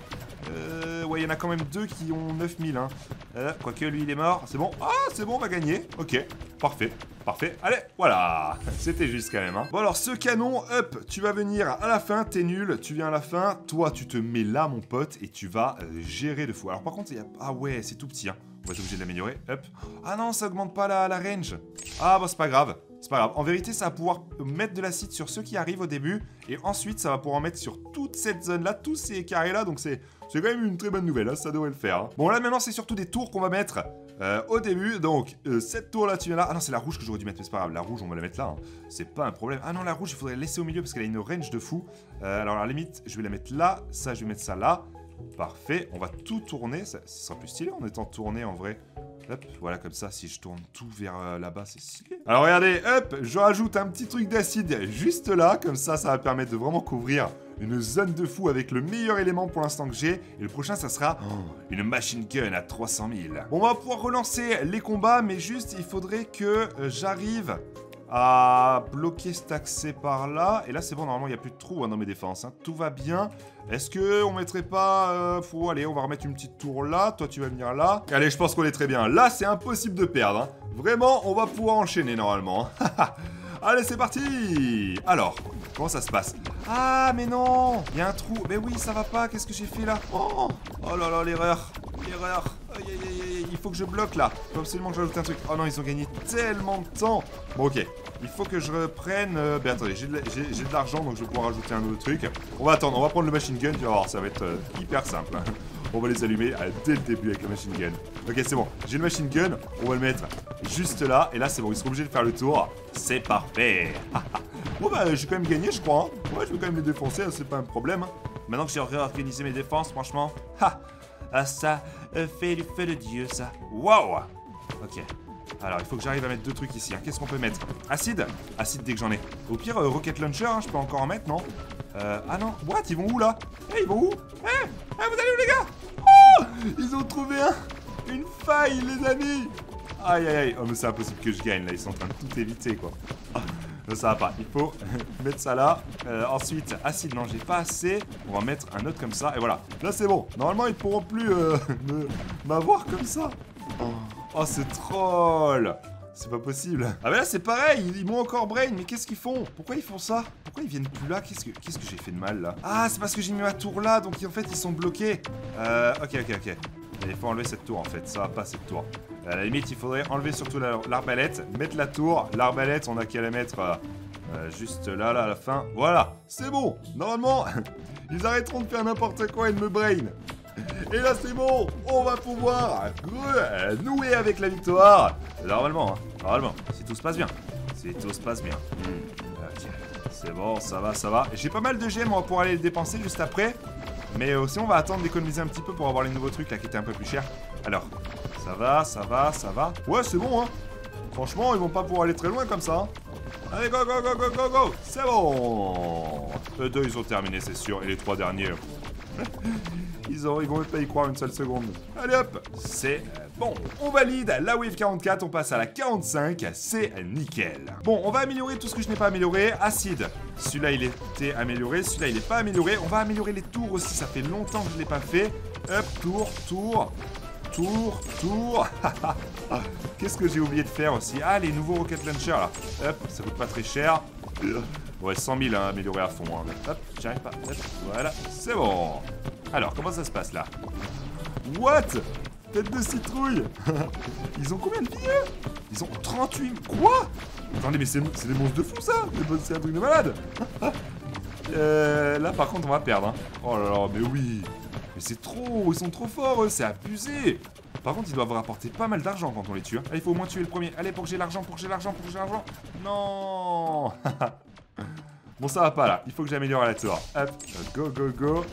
Euh, ouais, il y en a quand même deux qui ont 9000. Hein. Euh, quoique lui, il est mort. C'est bon. Ah, c'est bon, on va gagner. Ok, parfait. Parfait. Allez, voilà. C'était juste quand même. Hein. Bon, alors, ce canon, hop, tu vas venir à la fin. T'es nul. Tu viens à la fin. Toi, tu te mets là, mon pote, et tu vas euh, gérer de fou. Alors, par contre, il y a... Ah ouais, c'est tout petit. Hein. Va être obligé de l'améliorer. Hop. Ah non, ça augmente pas la, la range. Ah, bah, c'est pas grave. C'est pas grave. En vérité, ça va pouvoir mettre de l'acide sur ceux qui arrivent au début. Et ensuite, ça va pouvoir en mettre sur toute cette zone-là, tous ces carrés-là. Donc, c'est quand même une très bonne nouvelle. Hein, ça devrait le faire. Hein. Bon, là, maintenant, c'est surtout des tours qu'on va mettre euh, au début. Donc, euh, cette tour-là, tu viens là. Ah non, c'est la rouge que j'aurais dû mettre. Mais c'est pas grave. La rouge, on va la mettre là. Hein. C'est pas un problème. Ah non, la rouge, il faudrait la laisser au milieu parce qu'elle a une range de fou. Euh, alors, à la limite, je vais la mettre là. Ça, je vais mettre ça là. Parfait. On va tout tourner. Ça, ça sera plus stylé en étant tourné en vrai. Hop, voilà comme ça, si je tourne tout vers euh, là-bas, c'est stylé. Alors regardez, hop, je rajoute un petit truc d'acide juste là, comme ça, ça va permettre de vraiment couvrir une zone de fou avec le meilleur élément pour l'instant que j'ai. Et le prochain, ça sera oh, une machine gun à 300 000. Bon, on va pouvoir relancer les combats, mais juste, il faudrait que euh, j'arrive bloquer cet accès par là. Et là, c'est bon, normalement, il n'y a plus de trous hein, dans mes défenses. Hein. Tout va bien. Est-ce que on mettrait pas... Euh, faut, allez, on va remettre une petite tour là. Toi, tu vas venir là. Allez, je pense qu'on est très bien. Là, c'est impossible de perdre. Hein. Vraiment, on va pouvoir enchaîner normalement. allez, c'est parti Alors, comment ça se passe? Ah, mais non Il y a un trou. Mais oui, ça va pas. Qu'est-ce que j'ai fait là? Oh, oh là là, l'erreur. L'erreur. Il faut que je bloque là. Il faut absolument que j'ajoute un truc. Oh non, ils ont gagné tellement de temps. Bon, ok. Il faut que je reprenne... Euh, ben attendez, j'ai de l'argent, donc je vais pouvoir ajouter un autre truc. On va attendre, on va prendre le machine gun, tu vas voir, ça va être euh, hyper simple. On va les allumer euh, dès le début avec le machine gun. Ok, c'est bon. J'ai le machine gun, on va le mettre juste là. Et là, c'est bon, ils seront obligés de faire le tour. C'est parfait. bon, bah, j'ai quand même gagné, je crois. Hein. Ouais, je vais quand même les défoncer, hein, c'est pas un problème. Hein. Maintenant que j'ai réorganisé mes défenses, franchement... Ha ah, ça fait du feu de Dieu, ça. Waouh Ok. Alors, il faut que j'arrive à mettre deux trucs ici. Qu'est-ce qu'on peut mettre? Acide? Acide dès que j'en ai. Au pire, euh, Rocket Launcher, je peux encore en mettre, non? Euh, Ah non, what Ils vont où, là? Eh, ils vont où? Eh hey, vous allez où, les gars? Oh Ils ont trouvé un... une faille, les amis Aïe, aïe, aïe. Oh, mais c'est impossible que je gagne, là. Ils sont en train de tout éviter, quoi. Ah, ça va pas. Il faut mettre ça là. Euh, ensuite, acide, non, j'ai pas assez. On va mettre un autre comme ça. Et voilà. Là, c'est bon. Normalement, ils pourront plus m'avoir comme ça. Oh. Oh, c'est troll C'est pas possible. Ah mais là, c'est pareil, ils, m'ont encore brain, mais qu'est-ce qu'ils font? Pourquoi ils font ça? Pourquoi ils viennent plus là? Qu'est-ce que, qu'est-ce que j'ai fait de mal, là? Ah, c'est parce que j'ai mis ma tour là, donc en fait, ils sont bloqués. Euh, ok, ok, ok. Il faut enlever cette tour, en fait. Ça va pas, cette tour. À la limite, il faudrait enlever surtout l'arbalète, mettre la tour. L'arbalète, on a qu'à la mettre... Euh, euh, juste là, là, à la fin. Voilà, c'est bon. Normalement, ils arrêteront de faire n'importe quoi et de me brain. Et là, c'est bon, on va pouvoir nouer avec la victoire. Normalement, hein, normalement, si tout se passe bien. Si tout se passe bien. Hmm, c'est bon, ça va, ça va. J'ai pas mal de gemmes, on va pouvoir aller les dépenser juste après. Mais aussi, on va attendre d'économiser un petit peu pour avoir les nouveaux trucs là qui étaient un peu plus chers. Alors, ça va, ça va, ça va. Ouais, c'est bon, hein. Franchement, ils vont pas pouvoir aller très loin comme ça. Hein. Allez, go, go, go, go, go, go C'est bon Eux deux, ils ont terminé, c'est sûr. Et les trois derniers... Ils, ils vont même pas y croire une seule seconde. Allez hop, c'est bon. On valide la wave 44, on passe à la 45, c'est nickel. Bon, on va améliorer tout ce que je n'ai pas amélioré. Acide, celui-là il était amélioré, celui-là il n'est pas amélioré. On va améliorer les tours aussi, ça fait longtemps que je ne l'ai pas fait. Hop, tour, tour, tour, tour. Qu'est-ce que j'ai oublié de faire aussi? Ah, les nouveaux rocket launchers là. Hop, ça coûte pas très cher. Ouais, 100 000 hein, amélioré à fond. Hein. Hop, j'arrive pas. Voilà, c'est bon. Alors, comment ça se passe là? What? Tête de citrouille Ils ont combien de vie Ils ont 38... Quoi? Attendez, mais c'est des monstres de fou ça C'est un truc de malade euh, Là, par contre, on va perdre. Hein. Oh là là, mais oui Mais c'est trop Ils sont trop forts, c'est abusé par contre, ils doivent rapporter pas mal d'argent quand on les tue. Hein. il faut au moins tuer le premier. Allez, pour que j'ai l'argent, pour que j'ai l'argent, pour que j'ai l'argent. Non Bon, ça va pas là. Il faut que j'améliore la tour. Hop, go, go, go.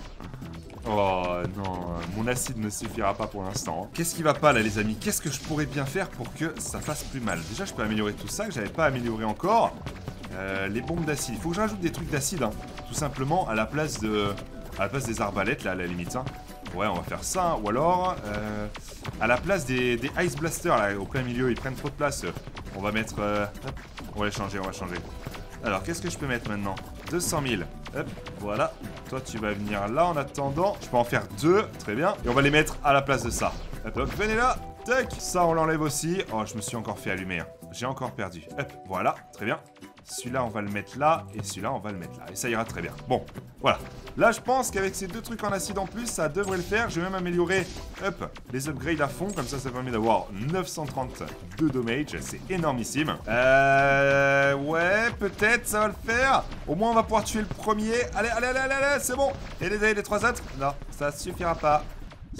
Oh non, mon acide ne suffira pas pour l'instant. Qu'est-ce qui va pas là les amis? Qu'est-ce que je pourrais bien faire pour que ça fasse plus mal? Déjà je peux améliorer tout ça que j'avais pas amélioré encore. Euh, les bombes d'acide. Il faut que j'ajoute des trucs d'acide, hein. tout simplement à la place des arbalètes là à la limite. Hein. Ouais, on va faire ça. Ou alors, euh, à la place des, Ice Blasters, là, au plein milieu, ils prennent trop de place. On va mettre... Euh, on va les changer, on va changer. Alors, qu'est-ce que je peux mettre maintenant 200 000. Hop, voilà. Toi, tu vas venir là en attendant. Je peux en faire deux, très bien. Et on va les mettre à la place de ça. Hop, hop, venez là. Tac, ça, on l'enlève aussi. Oh, je me suis encore fait allumer. Hein. J'ai encore perdu. Hop, voilà, très bien. Celui-là, on va le mettre là. Et celui-là, on va le mettre là. Et ça ira très bien. Bon, voilà. Là, je pense qu'avec ces deux trucs en acide en plus, ça devrait le faire. Je vais même améliorer hop, les upgrades à fond. Comme ça, ça permet d'avoir 932 damage. C'est énormissime. Euh... Ouais, peut-être ça va le faire. Au moins, on va pouvoir tuer le premier. Allez, allez, allez, allez, allez c'est bon. Et les, les trois autres? Non, ça suffira pas.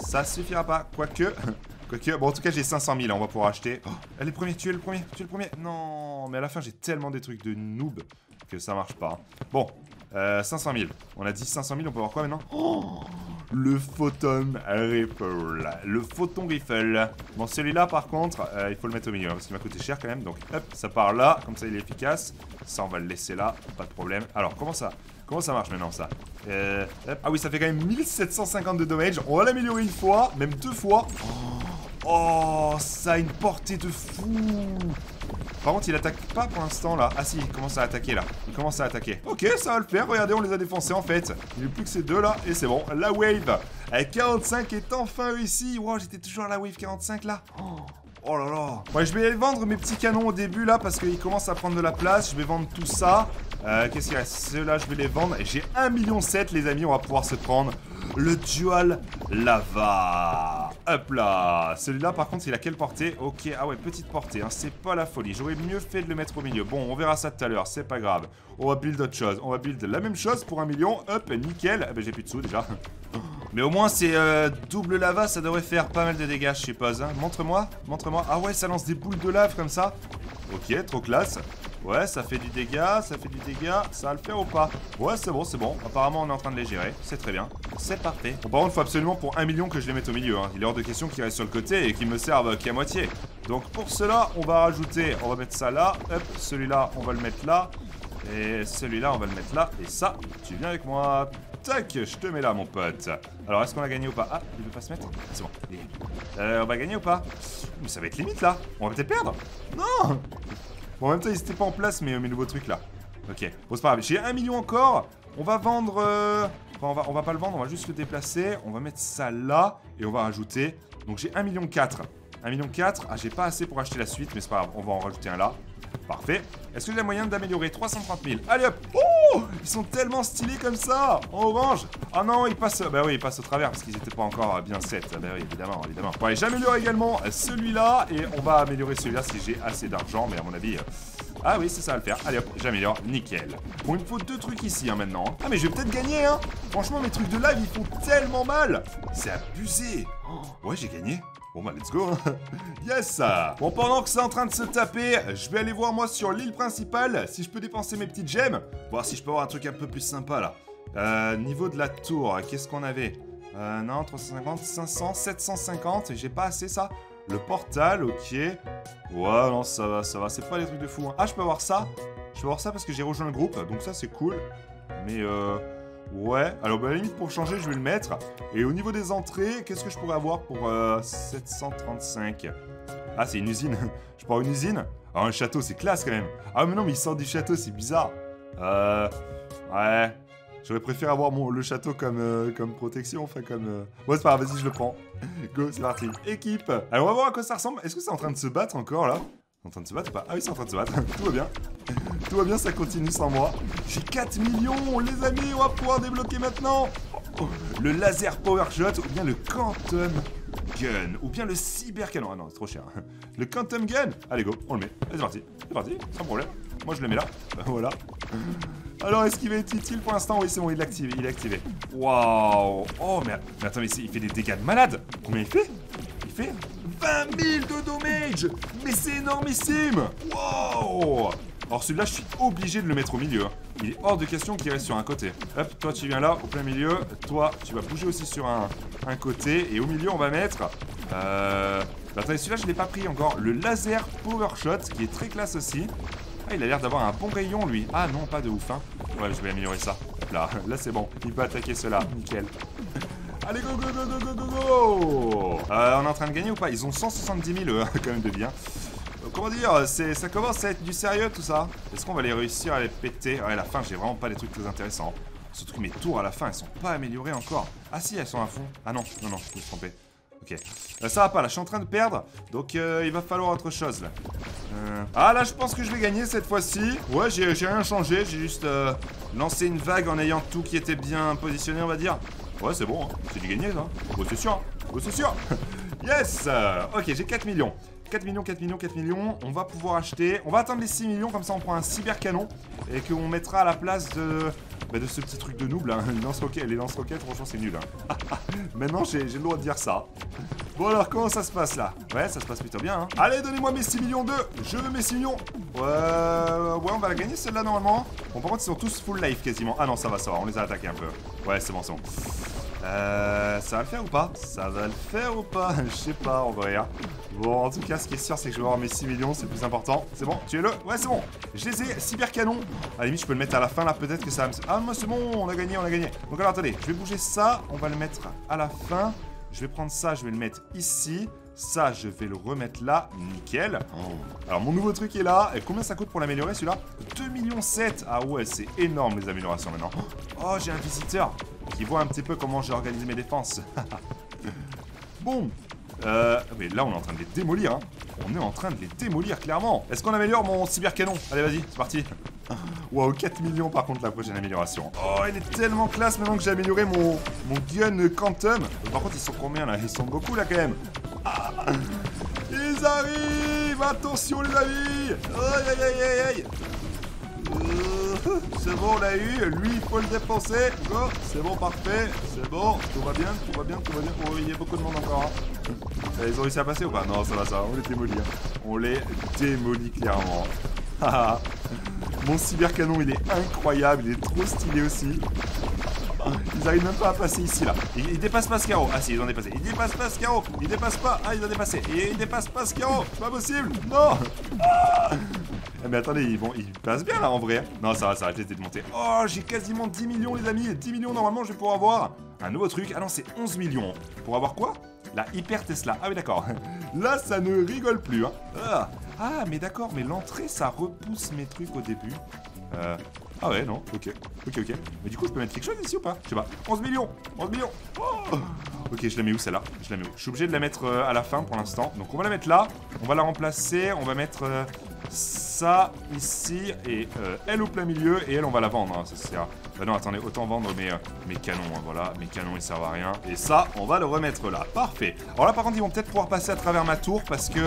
Ça suffira pas. Quoique... Quoique, bon en tout cas j'ai 500 000, on va pouvoir acheter. Oh, allez premier, tuez le premier, tuez le premier. Non, mais à la fin j'ai tellement des trucs de noob que ça marche pas. Bon, euh, 500 000. On a dit 500 000, on peut voir quoi maintenant? Oh, Le Photon Rifle. Le Photon Rifle. Bon, celui-là, par contre, euh, il faut le mettre au milieu, parce qu'il m'a coûté cher quand même. Donc, hop, ça part là, comme ça il est efficace. Ça, on va le laisser là, pas de problème. Alors, comment ça Comment ça marche maintenant, ça? Euh, Ah oui, ça fait quand même 1750 de damage. On va l'améliorer une fois, même deux fois. Oh, ça a une portée de fou par contre, il attaque pas pour l'instant là. Ah si, il commence à attaquer là. Il commence à attaquer. Ok, ça va le faire. Regardez, on les a défoncés en fait. Il n'y a plus que ces deux là et c'est bon. La wave à 45 est enfin réussie. Wow, j'étais toujours à la wave 45 là. Oh. Oh là là Ouais, je vais aller vendre mes petits canons au début, là, parce qu'ils commencent à prendre de la place. Je vais vendre tout ça. Euh, Qu'est-ce qu'il reste? Ceux-là, je vais les vendre. J'ai 1,7 million, les amis. On va pouvoir se prendre le Dual Lava. Hop là Celui-là, par contre, il a quelle portée? Ok, ah ouais, petite portée. Hein. C'est pas la folie. J'aurais mieux fait de le mettre au milieu. Bon, on verra ça tout à l'heure. C'est pas grave. On va build autre chose. On va build la même chose pour un million. Hop, nickel. Ah ben, j'ai plus de sous, déjà. Mais au moins, c'est euh, double lava, ça devrait faire pas mal de dégâts, je suppose. Hein. Montre-moi, montre-moi. Ah ouais, ça lance des boules de lave comme ça. Ok, trop classe. Ouais, ça fait du dégât, ça fait du dégât. Ça va le faire ou pas Ouais, c'est bon, c'est bon. Apparemment, on est en train de les gérer. C'est très bien. C'est parfait. Bon, par contre, il faut absolument pour un million que je les mette au milieu. Hein. Il est hors de question qu'ils restent sur le côté et qu'ils me servent qu'à moitié. Donc, pour cela, on va rajouter... On va mettre ça là. Hop, celui-là, on va le mettre là. Et celui-là, on va le mettre là. Et ça, tu viens avec moi. Tac, je te mets là, mon pote. Alors, est-ce qu'on a gagné ou pas? Ah, il veut pas se mettre? C'est bon. Euh, on va gagner ou pas? Mais ça va être limite, là. On va peut-être perdre. Non Bon, en même temps, ils étaient pas en place, mais mes nouveaux trucs, là. Ok. Bon, c'est pas grave. J'ai un million encore. On va vendre... Euh, enfin, on va, on va pas le vendre, on va juste le déplacer. On va mettre ça là. Et on va rajouter... Donc, j'ai 1 million 4. 1 million 4. Ah, j'ai pas assez pour acheter la suite, mais c'est pas grave. On va en rajouter un là. Parfait. Est-ce que j'ai moyen d'améliorer 330 000 Allez hop Oh Ils sont tellement stylés comme ça En orange Ah non, ils passent... Bah oui, ils passent au travers parce qu'ils étaient pas encore bien 7. Bah oui, évidemment, évidemment. Bon, j'améliore également celui-là. Et on va améliorer celui-là si j'ai assez d'argent. Mais à mon avis... Euh, ah oui, c'est ça à le faire. Allez hop, j'améliore. Nickel. Bon, il me faut deux trucs ici hein, maintenant. Ah, mais je vais peut-être gagner, hein Franchement, mes trucs de live, ils font tellement mal C'est abusé oh, Ouais, j'ai gagné. Bon bah let's go hein. Yes Bon pendant que c'est en train de se taper, je vais aller voir moi sur l'île principale si je peux dépenser mes petites gemmes. Voir si je peux avoir un truc un peu plus sympa là. Euh, niveau de la tour, qu'est-ce qu'on avait? Euh, Non, 350, 500, 750, j'ai pas assez ça Le portal, ok. Ouais, non, ça va, ça va, c'est pas des trucs de fou. Hein. Ah, je peux avoir ça Je peux avoir ça parce que j'ai rejoint le groupe, donc ça c'est cool. Mais euh... Ouais, alors bah, à la limite pour changer je vais le mettre. Et au niveau des entrées, qu'est-ce que je pourrais avoir pour 735 euh, Ah c'est une usine, je prends une usine? Ah un château c'est classe quand même. Ah mais non mais il sort du château c'est bizarre. Euh... Ouais... J'aurais préféré avoir mon, le château comme, euh, protection, enfin comme... Euh... Ouais, c'est pas grave, vas-y, je le prends. Go, c'est parti. Équipe. Alors, on va voir à quoi ça ressemble. Est-ce que c'est en train de se battre encore, là? En train de se battre ou pas? Ah oui, c'est en train de se battre. Tout va bien. Tout va bien, ça continue sans moi. J'ai 4 millions, les amis, on va pouvoir débloquer maintenant. Oh, le laser power shot ou bien le quantum gun ou bien le cyber canon. Ah non, c'est trop cher. Le quantum gun. Allez go, on le met. C'est parti. C'est parti, sans problème. Moi je le mets là. voilà. Alors, est-ce qu'il va être utile pour l'instant? Oui, c'est bon, il l'a activé, il est activé. Waouh Oh, mais, attends, mais il fait des dégâts de malade Combien il fait? Il fait 20 000 de damage Mais c'est énormissime Wow alors celui-là, je suis obligé de le mettre au milieu. Hein. Il est hors de question qu'il reste sur un côté. Hop, toi tu viens là, au plein milieu. Toi, tu vas bouger aussi sur un, un côté. Et au milieu, on va mettre... Euh... Attendez, celui-là, je l'ai pas pris encore. Le laser power shot, qui est très classe aussi. Ah, il a l'air d'avoir un bon rayon, lui. Ah non, pas de ouf, hein. Ouais, je vais améliorer ça. Là, là c'est bon. Il peut attaquer cela. Nickel. Allez, go, go, go, go, go, go, euh, On est en train de gagner ou pas? Ils ont 170 000, eux, quand même, de bien. Euh, comment dire Ça commence à être du sérieux, tout ça. Est-ce qu'on va les réussir à les péter? Ouais, à la fin, j'ai vraiment pas des trucs très intéressants. Surtout que mes tours, à la fin, elles sont pas améliorées encore. Ah si, elles sont à fond. Ah non, non, non, je me suis trompé. Ok. Euh, ça va pas, là, je suis en train de perdre. Donc, euh, il va falloir autre chose, là. Euh, ah, là, je pense que je vais gagner cette fois-ci. Ouais, j'ai rien changé. J'ai juste lancé une vague en ayant tout qui était bien positionné, on va dire. Ouais, c'est bon. Hein. C'est du gagné, ça. Oh, c'est sûr. Hein. Oh, c'est sûr. yes Ok, j'ai 4 millions. 4 millions, 4 millions, 4 millions. On va pouvoir acheter. On va atteindre les 6 millions, comme ça on prend un cyber canon. Et qu'on mettra à la place de, bah, de ce petit truc de noob là. Les lance-roquettes, lance-roquettes franchement, c'est nul. Hein. Maintenant, j'ai le droit de dire ça. Bon, alors, comment ça se passe là? Ouais, ça se passe plutôt bien. Hein. Allez, donnez-moi mes 6 millions 2. Je veux mes 6 millions. Ouais, ouais, on va la gagner celle-là normalement. Bon, par contre, ils sont tous full life quasiment. Ah non, ça va, ça va. On les a attaqués un peu. Ouais, c'est bon, c'est bon. Euh, ça va le faire ou pas? Ça va le faire ou pas? Je sais pas en vrai. Hein. Bon, en tout cas, ce qui est sûr, c'est que je vais avoir mes 6 millions, c'est le plus important. C'est bon, tu es le Ouais, c'est bon. Je les ai, cyber canon. À la limite, je peux le mettre à la fin là, peut-être que ça va me. Ah, moi, c'est bon, on a gagné, on a gagné. Donc, alors, attendez, je vais bouger ça. On va le mettre à la fin. Je vais prendre ça, je vais le mettre ici. Ça, je vais le remettre là. Nickel. Alors, mon nouveau truc est là. Et combien ça coûte pour l'améliorer, celui-là? 2 millions 7. Ah ouais, c'est énorme, les améliorations, maintenant. Oh, j'ai un visiteur qui voit un petit peu comment j'ai organisé mes défenses. bon. Euh, mais là, on est en train de les démolir, hein. On est en train de les démolir, clairement. Est-ce qu'on améliore mon cybercanon? Allez, vas-y, c'est parti. Waouh, 4 millions par contre la prochaine amélioration. Oh, il est tellement classe maintenant que j'ai amélioré mon, mon gun quantum. Par contre, ils sont combien là? Ils sont beaucoup là quand même. Ah, ils arrivent Attention les amis aïe aïe aïe aïe euh, C'est bon, on l'a eu. Lui, il faut le dépenser. Go C'est bon, parfait. C'est bon. Tout va bien, tout va bien, tout va bien. Oh, il y a beaucoup de monde encore. Hein. Euh, ils ont réussi à passer ou pas? Non, ça va, ça. On les démolit. Hein. On les démolit clairement. Mon cybercanon, il est incroyable. Il est trop stylé aussi. Ils arrivent même pas à passer ici là. Ils, dépassent pas ce. Ah si, ils ont dépassé. Ils dépassent pas ce carreau. Ils dépassent pas. Ah, ils ont dépassé. Et ils dépassent pas ce carreau. C'est pas possible. Non. Ah. Eh, mais attendez, ils, vont, ils passent bien là en vrai. Non, ça va, ça va arrêter de monter. Oh, j'ai quasiment 10 millions les amis. 10 millions normalement, je vais pouvoir avoir un nouveau truc. Ah non, c'est 11 millions. Pour avoir quoi? La Hyper Tesla. Ah oui, d'accord. Là, ça ne rigole plus. Hein. Ah. ah, mais d'accord, mais l'entrée, ça repousse mes trucs au début. Euh, ah ouais, non, ok. Ok, ok. Mais du coup, je peux mettre quelque chose ici ou pas? Je sais pas. 11 millions 11 millions oh Ok, je la mets où celle-là? Je la mets où? Je suis obligé de la mettre euh, à la fin pour l'instant. Donc on va la mettre là. On va la remplacer. On va mettre euh, ça ici et euh, elle au plein milieu. Et elle, on va la vendre. Hein, ça. Bah non, attendez, autant vendre mes, mes canons. Hein, voilà, mes canons, ils servent à rien. Et ça, on va le remettre là. Parfait. Alors là, par contre, ils vont peut-être pouvoir passer à travers ma tour parce que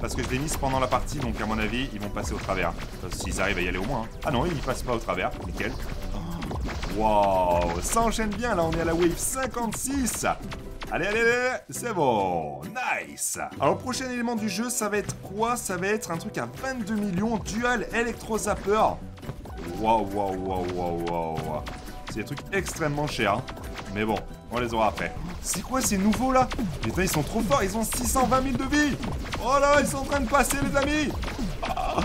parce que je mise pendant la partie. Donc à mon avis, ils vont passer au travers. S'ils arrivent à y aller au moins. Hein. Ah non, ils passent pas au travers. Nickel. Waouh, ça enchaîne bien, là on est à la wave 56 Allez, allez, allez, c'est bon, nice Alors, le prochain élément du jeu, ça va être quoi? Ça va être un truc à 22 millions, Dual Electro Zapper. Waouh, waouh, waouh, waouh, waouh. C'est des trucs extrêmement chers, hein. mais bon, on les aura après. C'est quoi ces nouveaux là? Putain, ils sont trop forts, ils ont 620 000 de vie Oh là, ils sont en train de passer, les amis ah,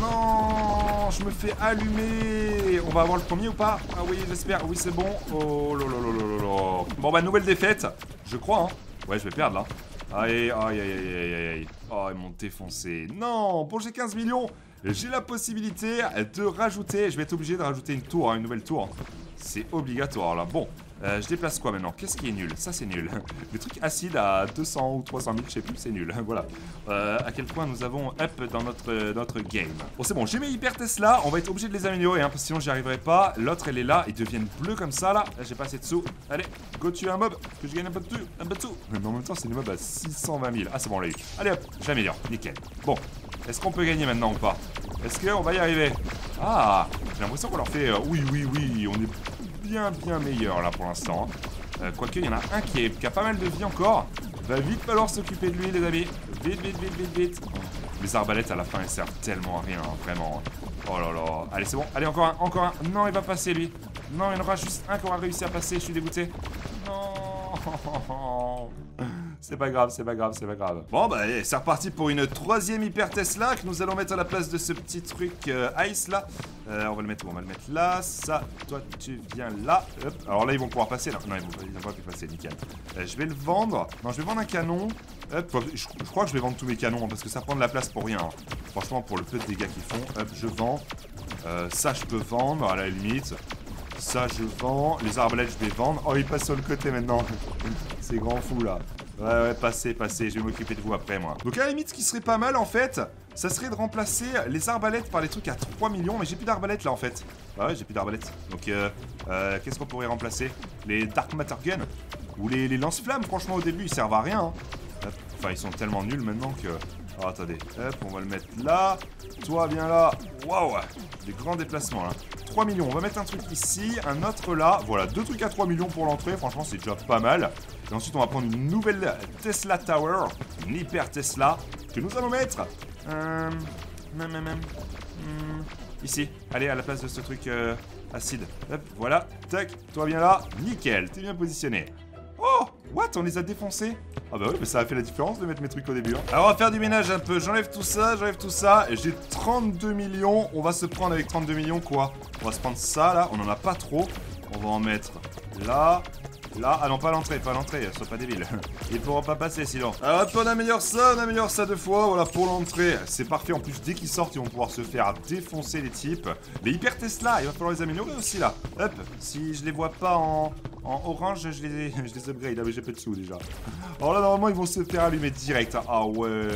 Non, je me fais allumer. On va avoir le premier ou pas? Ah oui, j'espère. Oui, c'est bon. Oh là. Bon bah nouvelle défaite. Je crois. Hein. Ouais, je vais perdre là. Aïe, aïe, aïe, aïe, aïe, aïe. Oh, ils m'ont défoncé. Non, pour j'ai 15 millions, j'ai la possibilité de rajouter. Je vais être obligé de rajouter une tour, hein, une nouvelle tour. C'est obligatoire là. Bon, euh, je déplace quoi maintenant? Qu'est-ce qui est nul? Ça c'est nul. Le truc acide à 200 ou 300 000, je sais plus, c'est nul. voilà. Euh, à quel point nous avons up dans notre, notre game? Bon c'est bon, j'ai mes hyper Tesla, on va être obligé de les améliorer, hein, parce que sinon j'y arriverai pas. L'autre elle est là, ils deviennent bleus comme ça là. Là j'ai pas assez de sous. Allez, go tuer un mob, que je gagne un peu de tout, un peu de sous. Mais en même temps c'est une mob à 620 000. Ah c'est bon, on l'a eu. Allez hop, j'améliore, nickel. Bon, est-ce qu'on peut gagner maintenant ou pas? Est-ce qu'on va y arriver? Ah, j'ai l'impression qu'on leur fait... Euh, oui, oui, oui, on est bien, bien meilleur là pour l'instant. Euh, quoique, il y en a un qui, est, qui, a pas mal de vie encore. Va vite falloir s'occuper de lui, les amis. Vite, vite, vite, vite, vite. Les arbalètes à la fin, elles servent tellement à rien, hein, vraiment. Oh là là. Allez, c'est bon. Allez, encore un, encore un. Non, il va passer, lui. Non, il y en aura juste un qui aura réussi à passer. Je suis dégoûté. Non. C'est pas grave, c'est pas grave, c'est pas grave. Bon bah c'est reparti pour une troisième hyper Tesla que nous allons mettre à la place de ce petit truc euh, Ice là. Euh, on va le mettre où? On va le mettre là. Ça, toi tu viens là. Hop. Alors là ils vont pouvoir passer là. Non ils vont, ils vont pas pu passer, nickel. Euh, je vais le vendre. Non je vais vendre un canon. Hop, je, crois que je vais vendre tous mes canons hein, parce que ça prend de la place pour rien. Hein. Franchement pour le peu de dégâts qu'ils font. Hop, je vends. ça je peux vendre à la limite. Ça je vends. Les arbalètes je vais vendre. Oh il passe sur le côté maintenant. c'est grand fou là. Ouais, ouais, passez, passez, je vais m'occuper de vous après, moi. Donc à la limite, ce qui serait pas mal, en fait, ça serait de remplacer les arbalètes par les trucs à 3 millions, mais j'ai plus d'arbalètes, là, en fait. Ouais, j'ai plus d'arbalètes. Donc, euh, euh qu'est-ce qu'on pourrait remplacer? Les Dark Matter Gun? Ou les, lance-flammes, franchement, au début, ils servent à rien. Hein. Enfin, ils sont tellement nuls maintenant que... Oh, attendez, hop, on va le mettre là. Toi, viens là. Waouh Des grands déplacements, là. 3 millions, on va mettre un truc ici, un autre là. Voilà, deux trucs à 3 millions pour l'entrée. Franchement, c'est déjà pas mal. Et ensuite, on va prendre une nouvelle Tesla Tower, une hyper Tesla, que nous allons mettre... Euh, ici. Allez, à la place de ce truc euh, acide. Hop, voilà. Tac, toi viens là. Nickel, t'es bien positionné. Oh What On les a défoncés? Ah bah oui, mais ça a fait la différence de mettre mes trucs au début. Hein. Alors on va faire du ménage un peu. J'enlève tout ça, j'enlève tout ça. J'ai 32 millions. On va se prendre avec 32 millions quoi? On va se prendre ça là. On en a pas trop. On va en mettre là, Là, ah non, pas l'entrée, pas l'entrée, sois pas débile. Ils pourront pas passer sinon. Alors hop, on améliore ça, on améliore ça deux fois, voilà pour l'entrée. C'est parfait, en plus, dès qu'ils sortent, ils vont pouvoir se faire défoncer les types. Les hyper Tesla, il va falloir les améliorer aussi là. Hop, si je les vois pas en, orange, je les, je les upgrade, ah mais j'ai pas de sous déjà. Alors là, normalement, ils vont se faire allumer direct. Ah ouais...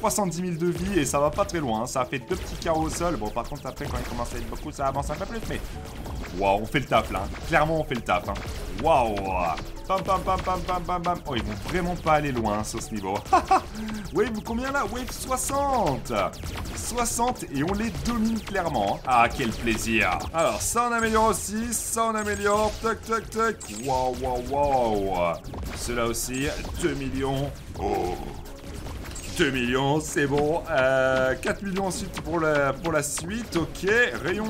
310 000 de vie et ça va pas très loin. Hein. Ça a fait deux petits carreaux au sol. Bon, par contre, après, quand il commence à être beaucoup, ça avance un peu plus. Mais waouh, on fait le taf là. Clairement, on fait le taf. Hein. Waouh. Pam, pam, pam, pam, pam, pam, pam. Oh, ils vont vraiment pas aller loin sur ce niveau. Wave combien là? Wave 60 60 et on les domine clairement. Hein. Ah, quel plaisir. Alors, ça on améliore aussi. Ça on améliore. Tac, tac, tac. Waouh, waouh, waouh. Cela aussi. 2 millions. Oh. 2 millions, c'est bon. Euh, 4 millions ensuite pour la, pour la suite, ok. Rayon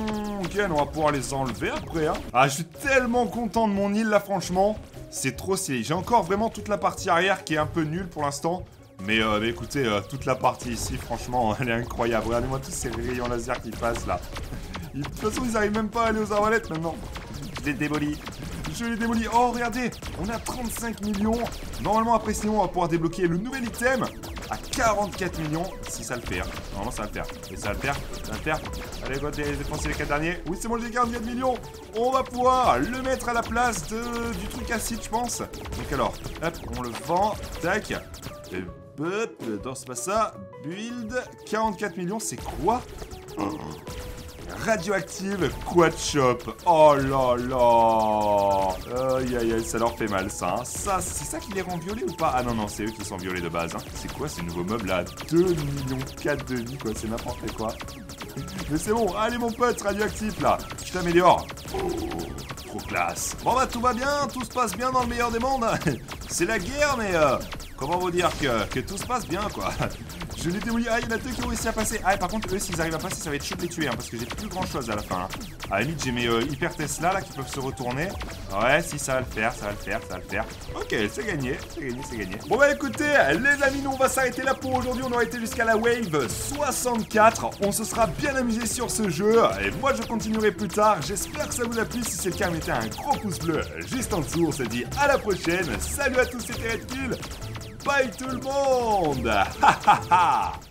gun, on va pouvoir les enlever après. Hein. Ah, je suis tellement content de mon île là, franchement. C'est trop stylé. J'ai encore vraiment toute la partie arrière qui est un peu nulle pour l'instant. Mais, euh, écoutez, euh, toute la partie ici, franchement, elle est incroyable. Regardez-moi tous ces rayons laser qui passent là. De toute façon, ils arrivent même pas à aller aux arbalètes maintenant. Je les démolis. Je les démolis. Oh, regardez, on a 35 millions. Normalement, après, sinon, on va pouvoir débloquer le nouvel item à 44 millions. Si ça le fait. Hein. Normalement, ça le faire. Et ça le faire. Ça le. Allez, go, dépenser les 4 derniers. Oui, c'est bon, j'ai 44 millions. On va pouvoir le mettre à la place de, du truc acide, je pense. Donc, alors, hop, on le vend. Tac. Et, hop, non, c'est pas ça. Build. 44 millions, c'est quoi? Radioactive Quad Shop. Oh là là Aïe aïe aïe, ça leur fait mal ça. Hein. Ça, c'est ça qui les rend violets ou pas? Ah non, non, c'est eux qui sont violets de base. Hein. C'est quoi ces nouveaux meubles là? 2 millions 4 de vie quoi, c'est n'importe quoi. Mais c'est bon, allez mon pote radioactif là, je t'améliore. Oh, trop classe. Bon bah tout va bien, tout se passe bien dans le meilleur des mondes. c'est la guerre mais... Euh, comment vous dire que, que tout se passe bien quoi je l'ai démoli. Ah, il y en a deux qui ont réussi à passer. Ah, par contre, eux, s'ils arrivent à passer, ça va être chaud de les tuer, hein, parce que j'ai plus grand chose à la fin. Hein. À la limite, j'ai mes euh, hyper Tesla là qui peuvent se retourner. Ouais, si, ça va le faire, ça va le faire, ça va le faire. Ok, c'est gagné, c'est gagné, c'est gagné. Bon, bah écoutez, les amis, nous, on va s'arrêter là pour aujourd'hui. On aura été jusqu'à la wave 64. On se sera bien amusé sur ce jeu. Et moi, je continuerai plus tard. J'espère que ça vous a plu. Si c'est le cas, mettez un gros pouce bleu juste en dessous. On se dit à la prochaine. Salut à tous, c'était Red Bye tout le monde Ha ha ha